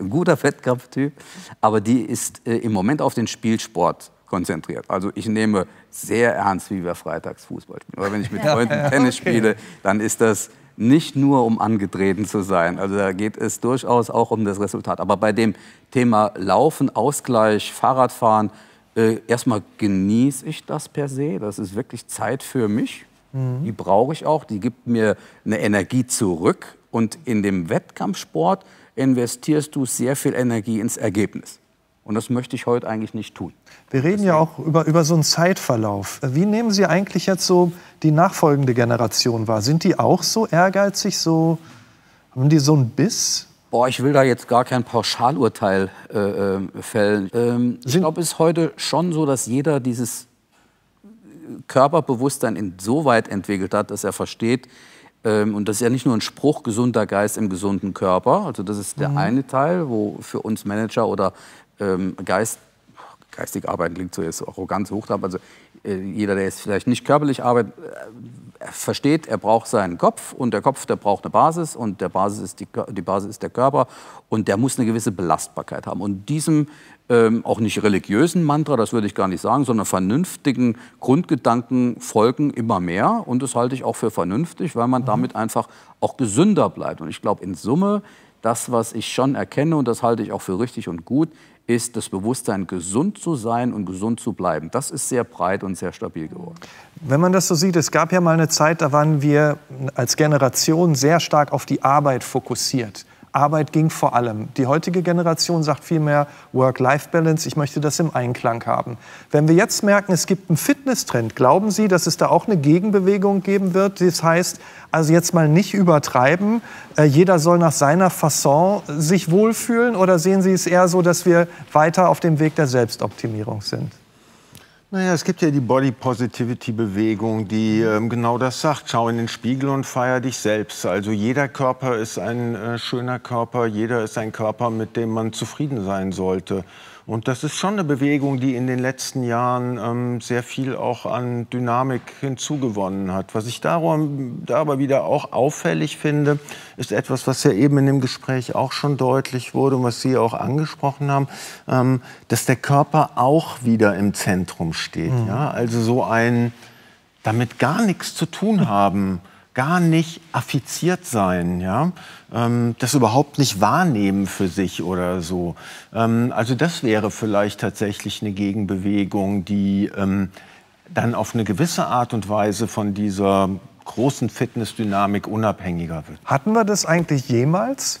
ein guter Wettkampftyp, aber die ist äh, im Moment auf den Spielsport konzentriert. Also ich nehme sehr ernst, wie wir freitags Fußball spielen. Oder wenn ich mit Freunden ja, [laughs] Tennis okay. spiele, dann ist das nicht nur um angetreten zu sein. Also da geht es durchaus auch um das Resultat. Aber bei dem Thema Laufen, Ausgleich, Fahrradfahren, äh, erstmal genieße ich das per se. Das ist wirklich Zeit für mich. Mhm. Die brauche ich auch. Die gibt mir eine Energie zurück. Und in dem Wettkampfsport investierst du sehr viel Energie ins Ergebnis. Und das möchte ich heute eigentlich nicht tun. Wir reden Deswegen. ja auch über, über so einen Zeitverlauf. Wie nehmen Sie eigentlich jetzt so die nachfolgende Generation wahr? Sind die auch so ehrgeizig, so, haben die so einen Biss? Boah, ich will da jetzt gar kein Pauschalurteil äh, äh, fällen. Ähm, ich glaube, es ist heute schon so, dass jeder dieses Körperbewusstsein insoweit entwickelt hat, dass er versteht, ähm, und das ist ja nicht nur ein Spruch, gesunder Geist im gesunden Körper. Also das ist der mhm. eine Teil, wo für uns Manager oder ähm, Geist, geistig arbeiten klingt so jetzt arrogant hoch, also jeder, der jetzt vielleicht nicht körperlich arbeitet, äh, versteht, er braucht seinen Kopf und der Kopf, der braucht eine Basis und der Basis ist die, die Basis ist der Körper und der muss eine gewisse Belastbarkeit haben. Und diesem ähm, auch nicht religiösen Mantra, das würde ich gar nicht sagen, sondern vernünftigen Grundgedanken folgen immer mehr und das halte ich auch für vernünftig, weil man mhm. damit einfach auch gesünder bleibt. Und ich glaube, in Summe, das, was ich schon erkenne und das halte ich auch für richtig und gut, ist das Bewusstsein, gesund zu sein und gesund zu bleiben. Das ist sehr breit und sehr stabil geworden. Wenn man das so sieht, es gab ja mal eine Zeit, da waren wir als Generation sehr stark auf die Arbeit fokussiert. Arbeit ging vor allem. Die heutige Generation sagt vielmehr Work-Life-Balance, ich möchte das im Einklang haben. Wenn wir jetzt merken, es gibt einen Fitnesstrend, glauben Sie, dass es da auch eine Gegenbewegung geben wird? Das heißt, also jetzt mal nicht übertreiben, äh, jeder soll nach seiner Fasson sich wohlfühlen oder sehen Sie es eher so, dass wir weiter auf dem Weg der Selbstoptimierung sind? Naja, es gibt ja die Body Positivity Bewegung, die ähm, genau das sagt. Schau in den Spiegel und feier dich selbst. Also jeder Körper ist ein äh, schöner Körper, jeder ist ein Körper, mit dem man zufrieden sein sollte. Und das ist schon eine Bewegung, die in den letzten Jahren ähm, sehr viel auch an Dynamik hinzugewonnen hat. Was ich darum, da aber wieder auch auffällig finde, ist etwas, was ja eben in dem Gespräch auch schon deutlich wurde und was Sie auch angesprochen haben, ähm, dass der Körper auch wieder im Zentrum steht. Mhm. Ja? Also so ein damit gar nichts zu tun haben gar nicht affiziert sein, ja, ähm, das überhaupt nicht wahrnehmen für sich oder so. Ähm, also das wäre vielleicht tatsächlich eine Gegenbewegung, die ähm, dann auf eine gewisse Art und Weise von dieser großen Fitnessdynamik unabhängiger wird. Hatten wir das eigentlich jemals?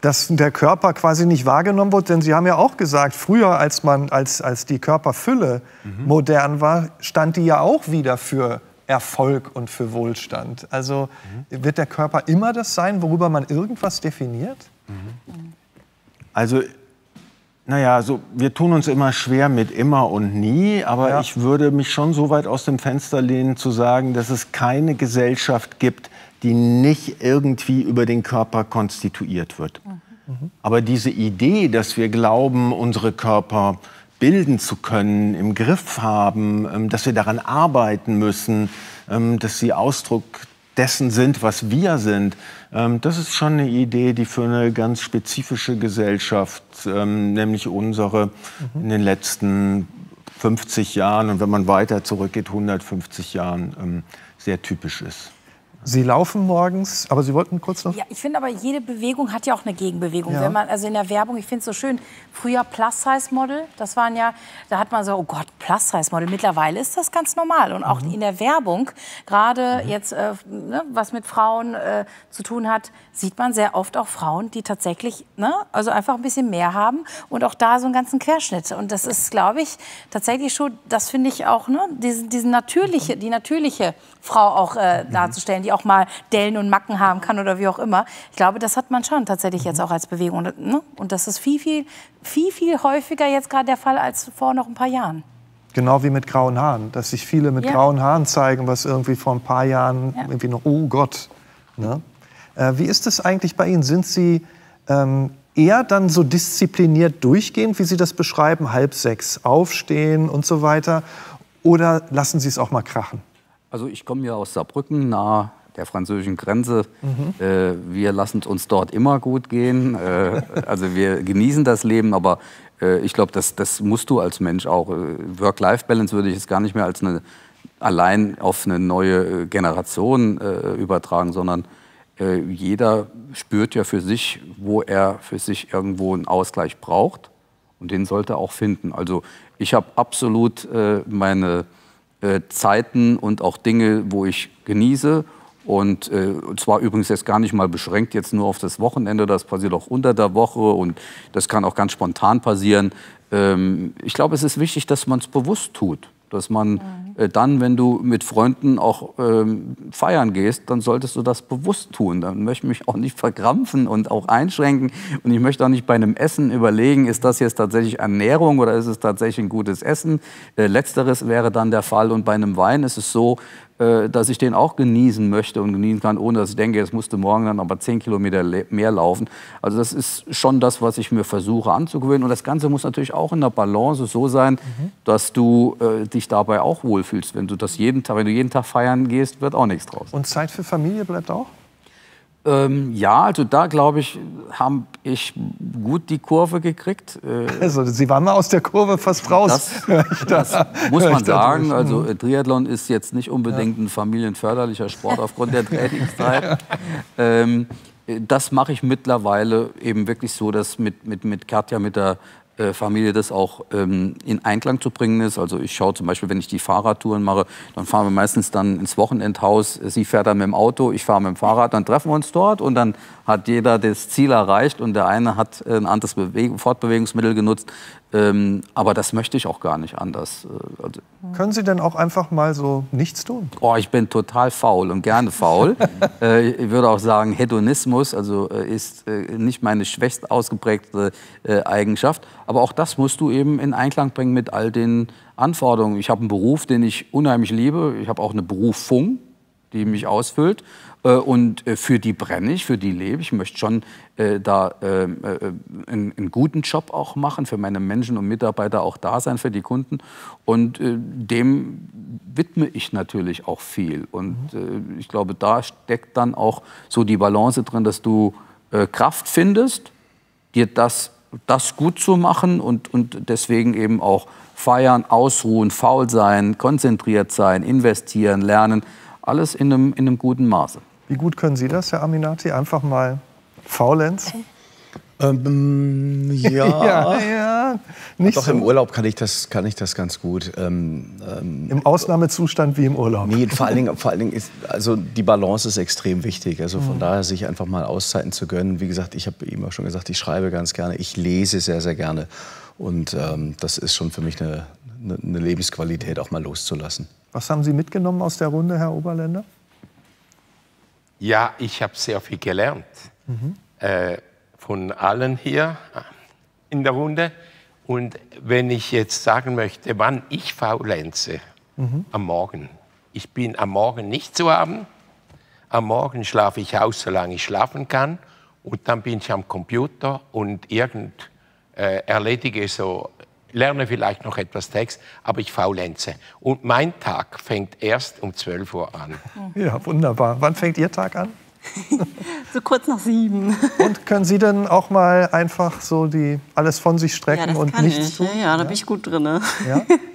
dass der Körper quasi nicht wahrgenommen wird. Denn Sie haben ja auch gesagt, früher, als, man, als, als die Körperfülle mhm. modern war, stand die ja auch wieder für Erfolg und für Wohlstand. Also mhm. wird der Körper immer das sein, worüber man irgendwas definiert? Mhm. Also, naja, so, wir tun uns immer schwer mit immer und nie, aber ja. ich würde mich schon so weit aus dem Fenster lehnen, zu sagen, dass es keine Gesellschaft gibt, die nicht irgendwie über den Körper konstituiert wird. Mhm. Aber diese Idee, dass wir glauben, unsere Körper bilden zu können, im Griff haben, ähm, dass wir daran arbeiten müssen, ähm, dass sie Ausdruck dessen sind, was wir sind. Ähm, das ist schon eine Idee, die für eine ganz spezifische Gesellschaft, nämlich unsere, mhm. in den letzten 50 Jahren und wenn man weiter zurückgeht, 150 Jahren sehr typisch ist. Sie laufen morgens, aber Sie wollten kurz noch. Ja, ich finde aber, jede Bewegung hat ja auch eine Gegenbewegung. Ja. Wenn man, also in der Werbung, ich finde es so schön, früher Plus-Size-Model, das waren ja, da hat man so, oh Gott, Plus-Size-Model. Mittlerweile ist das ganz normal. Und auch in der Werbung, gerade jetzt, äh, ne, was mit Frauen äh, zu tun hat, sieht man sehr oft auch Frauen, die tatsächlich, ne, also einfach ein bisschen mehr haben und auch da so einen ganzen Querschnitt. Und das ist, glaube ich, tatsächlich schon, das finde ich auch, ne, diesen, diesen natürliche, die natürliche Frau auch äh, darzustellen, die auch mal Dellen und Macken haben kann oder wie auch immer. Ich glaube, das hat man schon tatsächlich jetzt auch als Bewegung. Und, ne? und das ist viel, viel, viel, viel häufiger jetzt gerade der Fall als vor noch ein paar Jahren. Genau wie mit grauen Haaren, dass sich viele mit Ja. grauen Haaren zeigen, was irgendwie vor ein paar Jahren Ja. irgendwie noch, oh Gott. Ne? Äh, wie ist es eigentlich bei Ihnen? Sind Sie ähm, eher dann so diszipliniert durchgehend, wie Sie das beschreiben, halb sechs aufstehen und so weiter? Oder lassen Sie es auch mal krachen? Also ich komme ja aus Saarbrücken, nahe der französischen Grenze. Äh, wir lassen es uns dort immer gut gehen. Äh, also wir genießen das Leben, aber äh, ich glaube, das, das musst du als Mensch auch. Äh, Work-Life-Balance würde ich jetzt gar nicht mehr als eine allein auf eine neue äh, Generation äh, übertragen, sondern jeder spürt ja für sich, wo er für sich irgendwo einen Ausgleich braucht. Und den sollte er auch finden. Also ich habe absolut meine Zeiten und auch Dinge, wo ich genieße. Und äh, und zwar übrigens jetzt gar nicht mal beschränkt jetzt nur auf das Wochenende, das passiert auch unter der Woche und das kann auch ganz spontan passieren. Ähm, ich glaube, es ist wichtig, dass man es bewusst tut. Dass man äh, dann, wenn du mit Freunden auch ähm, feiern gehst, dann solltest du das bewusst tun. Dann möchte ich mich auch nicht verkrampfen und auch einschränken. Und ich möchte auch nicht bei einem Essen überlegen, ist das jetzt tatsächlich Ernährung oder ist es tatsächlich ein gutes Essen. Äh, letzteres wäre dann der Fall. Und bei einem Wein ist es so, dass ich den auch genießen möchte und genießen kann, ohne dass ich denke, jetzt musste morgen dann aber zehn Kilometer mehr laufen. Also das ist schon das, was ich mir versuche anzugewöhnen. Und das Ganze muss natürlich auch in der Balance so sein, dass du äh, dich dabei auch wohlfühlst. Wenn du das jeden Tag, wenn du jeden Tag feiern gehst, wird auch nichts draus. Und Zeit für Familie bleibt auch? Ähm, ja, also da glaube ich, habe ich gut die Kurve gekriegt. Äh, Also, Sie waren mal aus der Kurve fast raus. Das, [laughs] das muss man sagen. Also äh, Triathlon ist jetzt nicht unbedingt ein familienförderlicher Sport aufgrund der Trainingszeit. [laughs] Ähm, äh, das mache ich mittlerweile eben wirklich so, dass mit, mit, mit Katja, mit der Familie das auch ähm, in Einklang zu bringen ist. Also ich schaue zum Beispiel, wenn ich die Fahrradtouren mache, dann fahren wir meistens dann ins Wochenendhaus. Sie fährt dann mit dem Auto, ich fahre mit dem Fahrrad, dann treffen wir uns dort und dann hat jeder das Ziel erreicht und der eine hat äh, ein anderes Beweg Fortbewegungsmittel genutzt. Ähm, aber das möchte ich auch gar nicht anders. Äh, Also, Können Sie denn auch einfach mal so nichts tun? Oh, ich bin total faul und gerne faul. [laughs] äh, ich würde auch sagen, Hedonismus also, äh, ist äh, nicht meine schwächst ausgeprägte äh, Eigenschaft. Aber auch das musst du eben in Einklang bringen mit all den Anforderungen. Ich habe einen Beruf, den ich unheimlich liebe. Ich habe auch eine Berufung, die mich ausfüllt. Äh, Und äh, für die brenne ich, für die lebe ich. Ich möchte schon äh, da ähm, äh, einen, einen guten Job auch machen, für meine Menschen und Mitarbeiter auch da sein, für die Kunden. Und äh, dem widme ich natürlich auch viel. Und äh, ich glaube, da steckt dann auch so die Balance drin, dass du äh, Kraft findest, dir das, das gut zu machen und, und deswegen eben auch feiern, ausruhen, faul sein, konzentriert sein, investieren, lernen. Alles in einem, in einem guten Maße. Wie gut können Sie das, Herr Aminati? Einfach mal faulenz? Ähm, ja. [laughs] ja, ja. Nicht Doch so im Urlaub kann ich das, kann ich das ganz gut. Ähm, ähm, im Ausnahmezustand wie im Urlaub. Nee, vor allen Dingen, [laughs] vor allen Dingen ist, also die Balance ist extrem wichtig. Also von daher sich einfach mal Auszeiten zu gönnen. Wie gesagt, ich habe eben auch schon gesagt, ich schreibe ganz gerne, ich lese sehr, sehr gerne. Und ähm, das ist schon für mich eine, eine Lebensqualität, auch mal loszulassen. Was haben Sie mitgenommen aus der Runde, Herr Oberländer? Ja, ich habe sehr viel gelernt äh, von allen hier in der Runde. Und wenn ich jetzt sagen möchte, wann ich faulenze, am Morgen. Ich bin am Morgen nicht zu haben. Am Morgen schlafe ich aus, solange ich schlafen kann. Und dann bin ich am Computer und irgend äh, erledige so, lerne vielleicht noch etwas Text, aber ich faulenze. Und mein Tag fängt erst um 12 Uhr an. [laughs] Ja, wunderbar. Wann fängt Ihr Tag an? [laughs] So kurz nach sieben. Und können Sie denn auch mal einfach so die alles von sich strecken Ja, das und kann nichts ich. tun? Ja, ja, da bin ich gut drin. Ja? [laughs]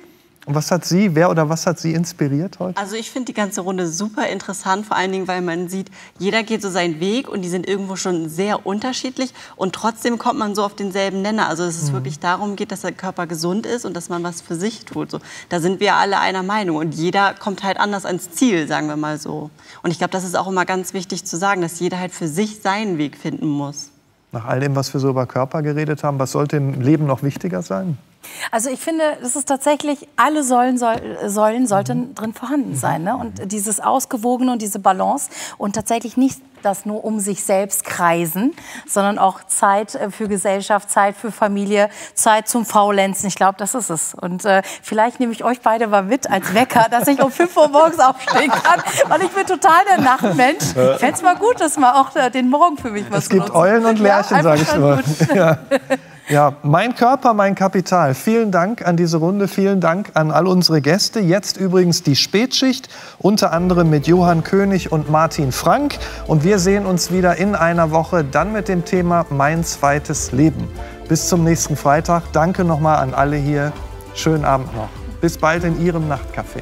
Und was hat Sie, wer oder was hat Sie inspiriert heute? Also ich finde die ganze Runde super interessant, vor allen Dingen, weil man sieht, jeder geht so seinen Weg und die sind irgendwo schon sehr unterschiedlich und trotzdem kommt man so auf denselben Nenner. Also dass es wirklich darum geht, dass der Körper gesund ist und dass man was für sich tut. So, da sind wir alle einer Meinung und jeder kommt halt anders ans Ziel, sagen wir mal so. Und ich glaube, das ist auch immer ganz wichtig zu sagen, dass jeder halt für sich seinen Weg finden muss. Nach all dem, was wir so über Körper geredet haben, was sollte im Leben noch wichtiger sein? Also ich finde, das ist tatsächlich, alle Säulen, Säulen sollten drin vorhanden sein. Ne? Und dieses Ausgewogene und diese Balance und tatsächlich nicht das nur um sich selbst kreisen, sondern auch Zeit äh, für Gesellschaft, Zeit für Familie, Zeit zum Faulenzen. Ich glaube, das ist es. Und äh, vielleicht nehme ich euch beide mal mit als Wecker, dass ich um 5 Uhr morgens aufstehen kann, weil ich bin total der Nachtmensch. Ich fände es mal gut, dass man auch äh, den Morgen für mich mal Es gibt Eulen und Lerchen, Ja, sage ich nur. [laughs] Ja, mein Körper, mein Kapital. Vielen Dank an diese Runde, vielen Dank an all unsere Gäste. Jetzt übrigens die Spätschicht, unter anderem mit Johann König und Martin Frank. Und wir sehen uns wieder in einer Woche, dann mit dem Thema Mein zweites Leben. Bis zum nächsten Freitag. Danke nochmal an alle hier. Schönen Abend noch. Bis bald in Ihrem Nachtcafé.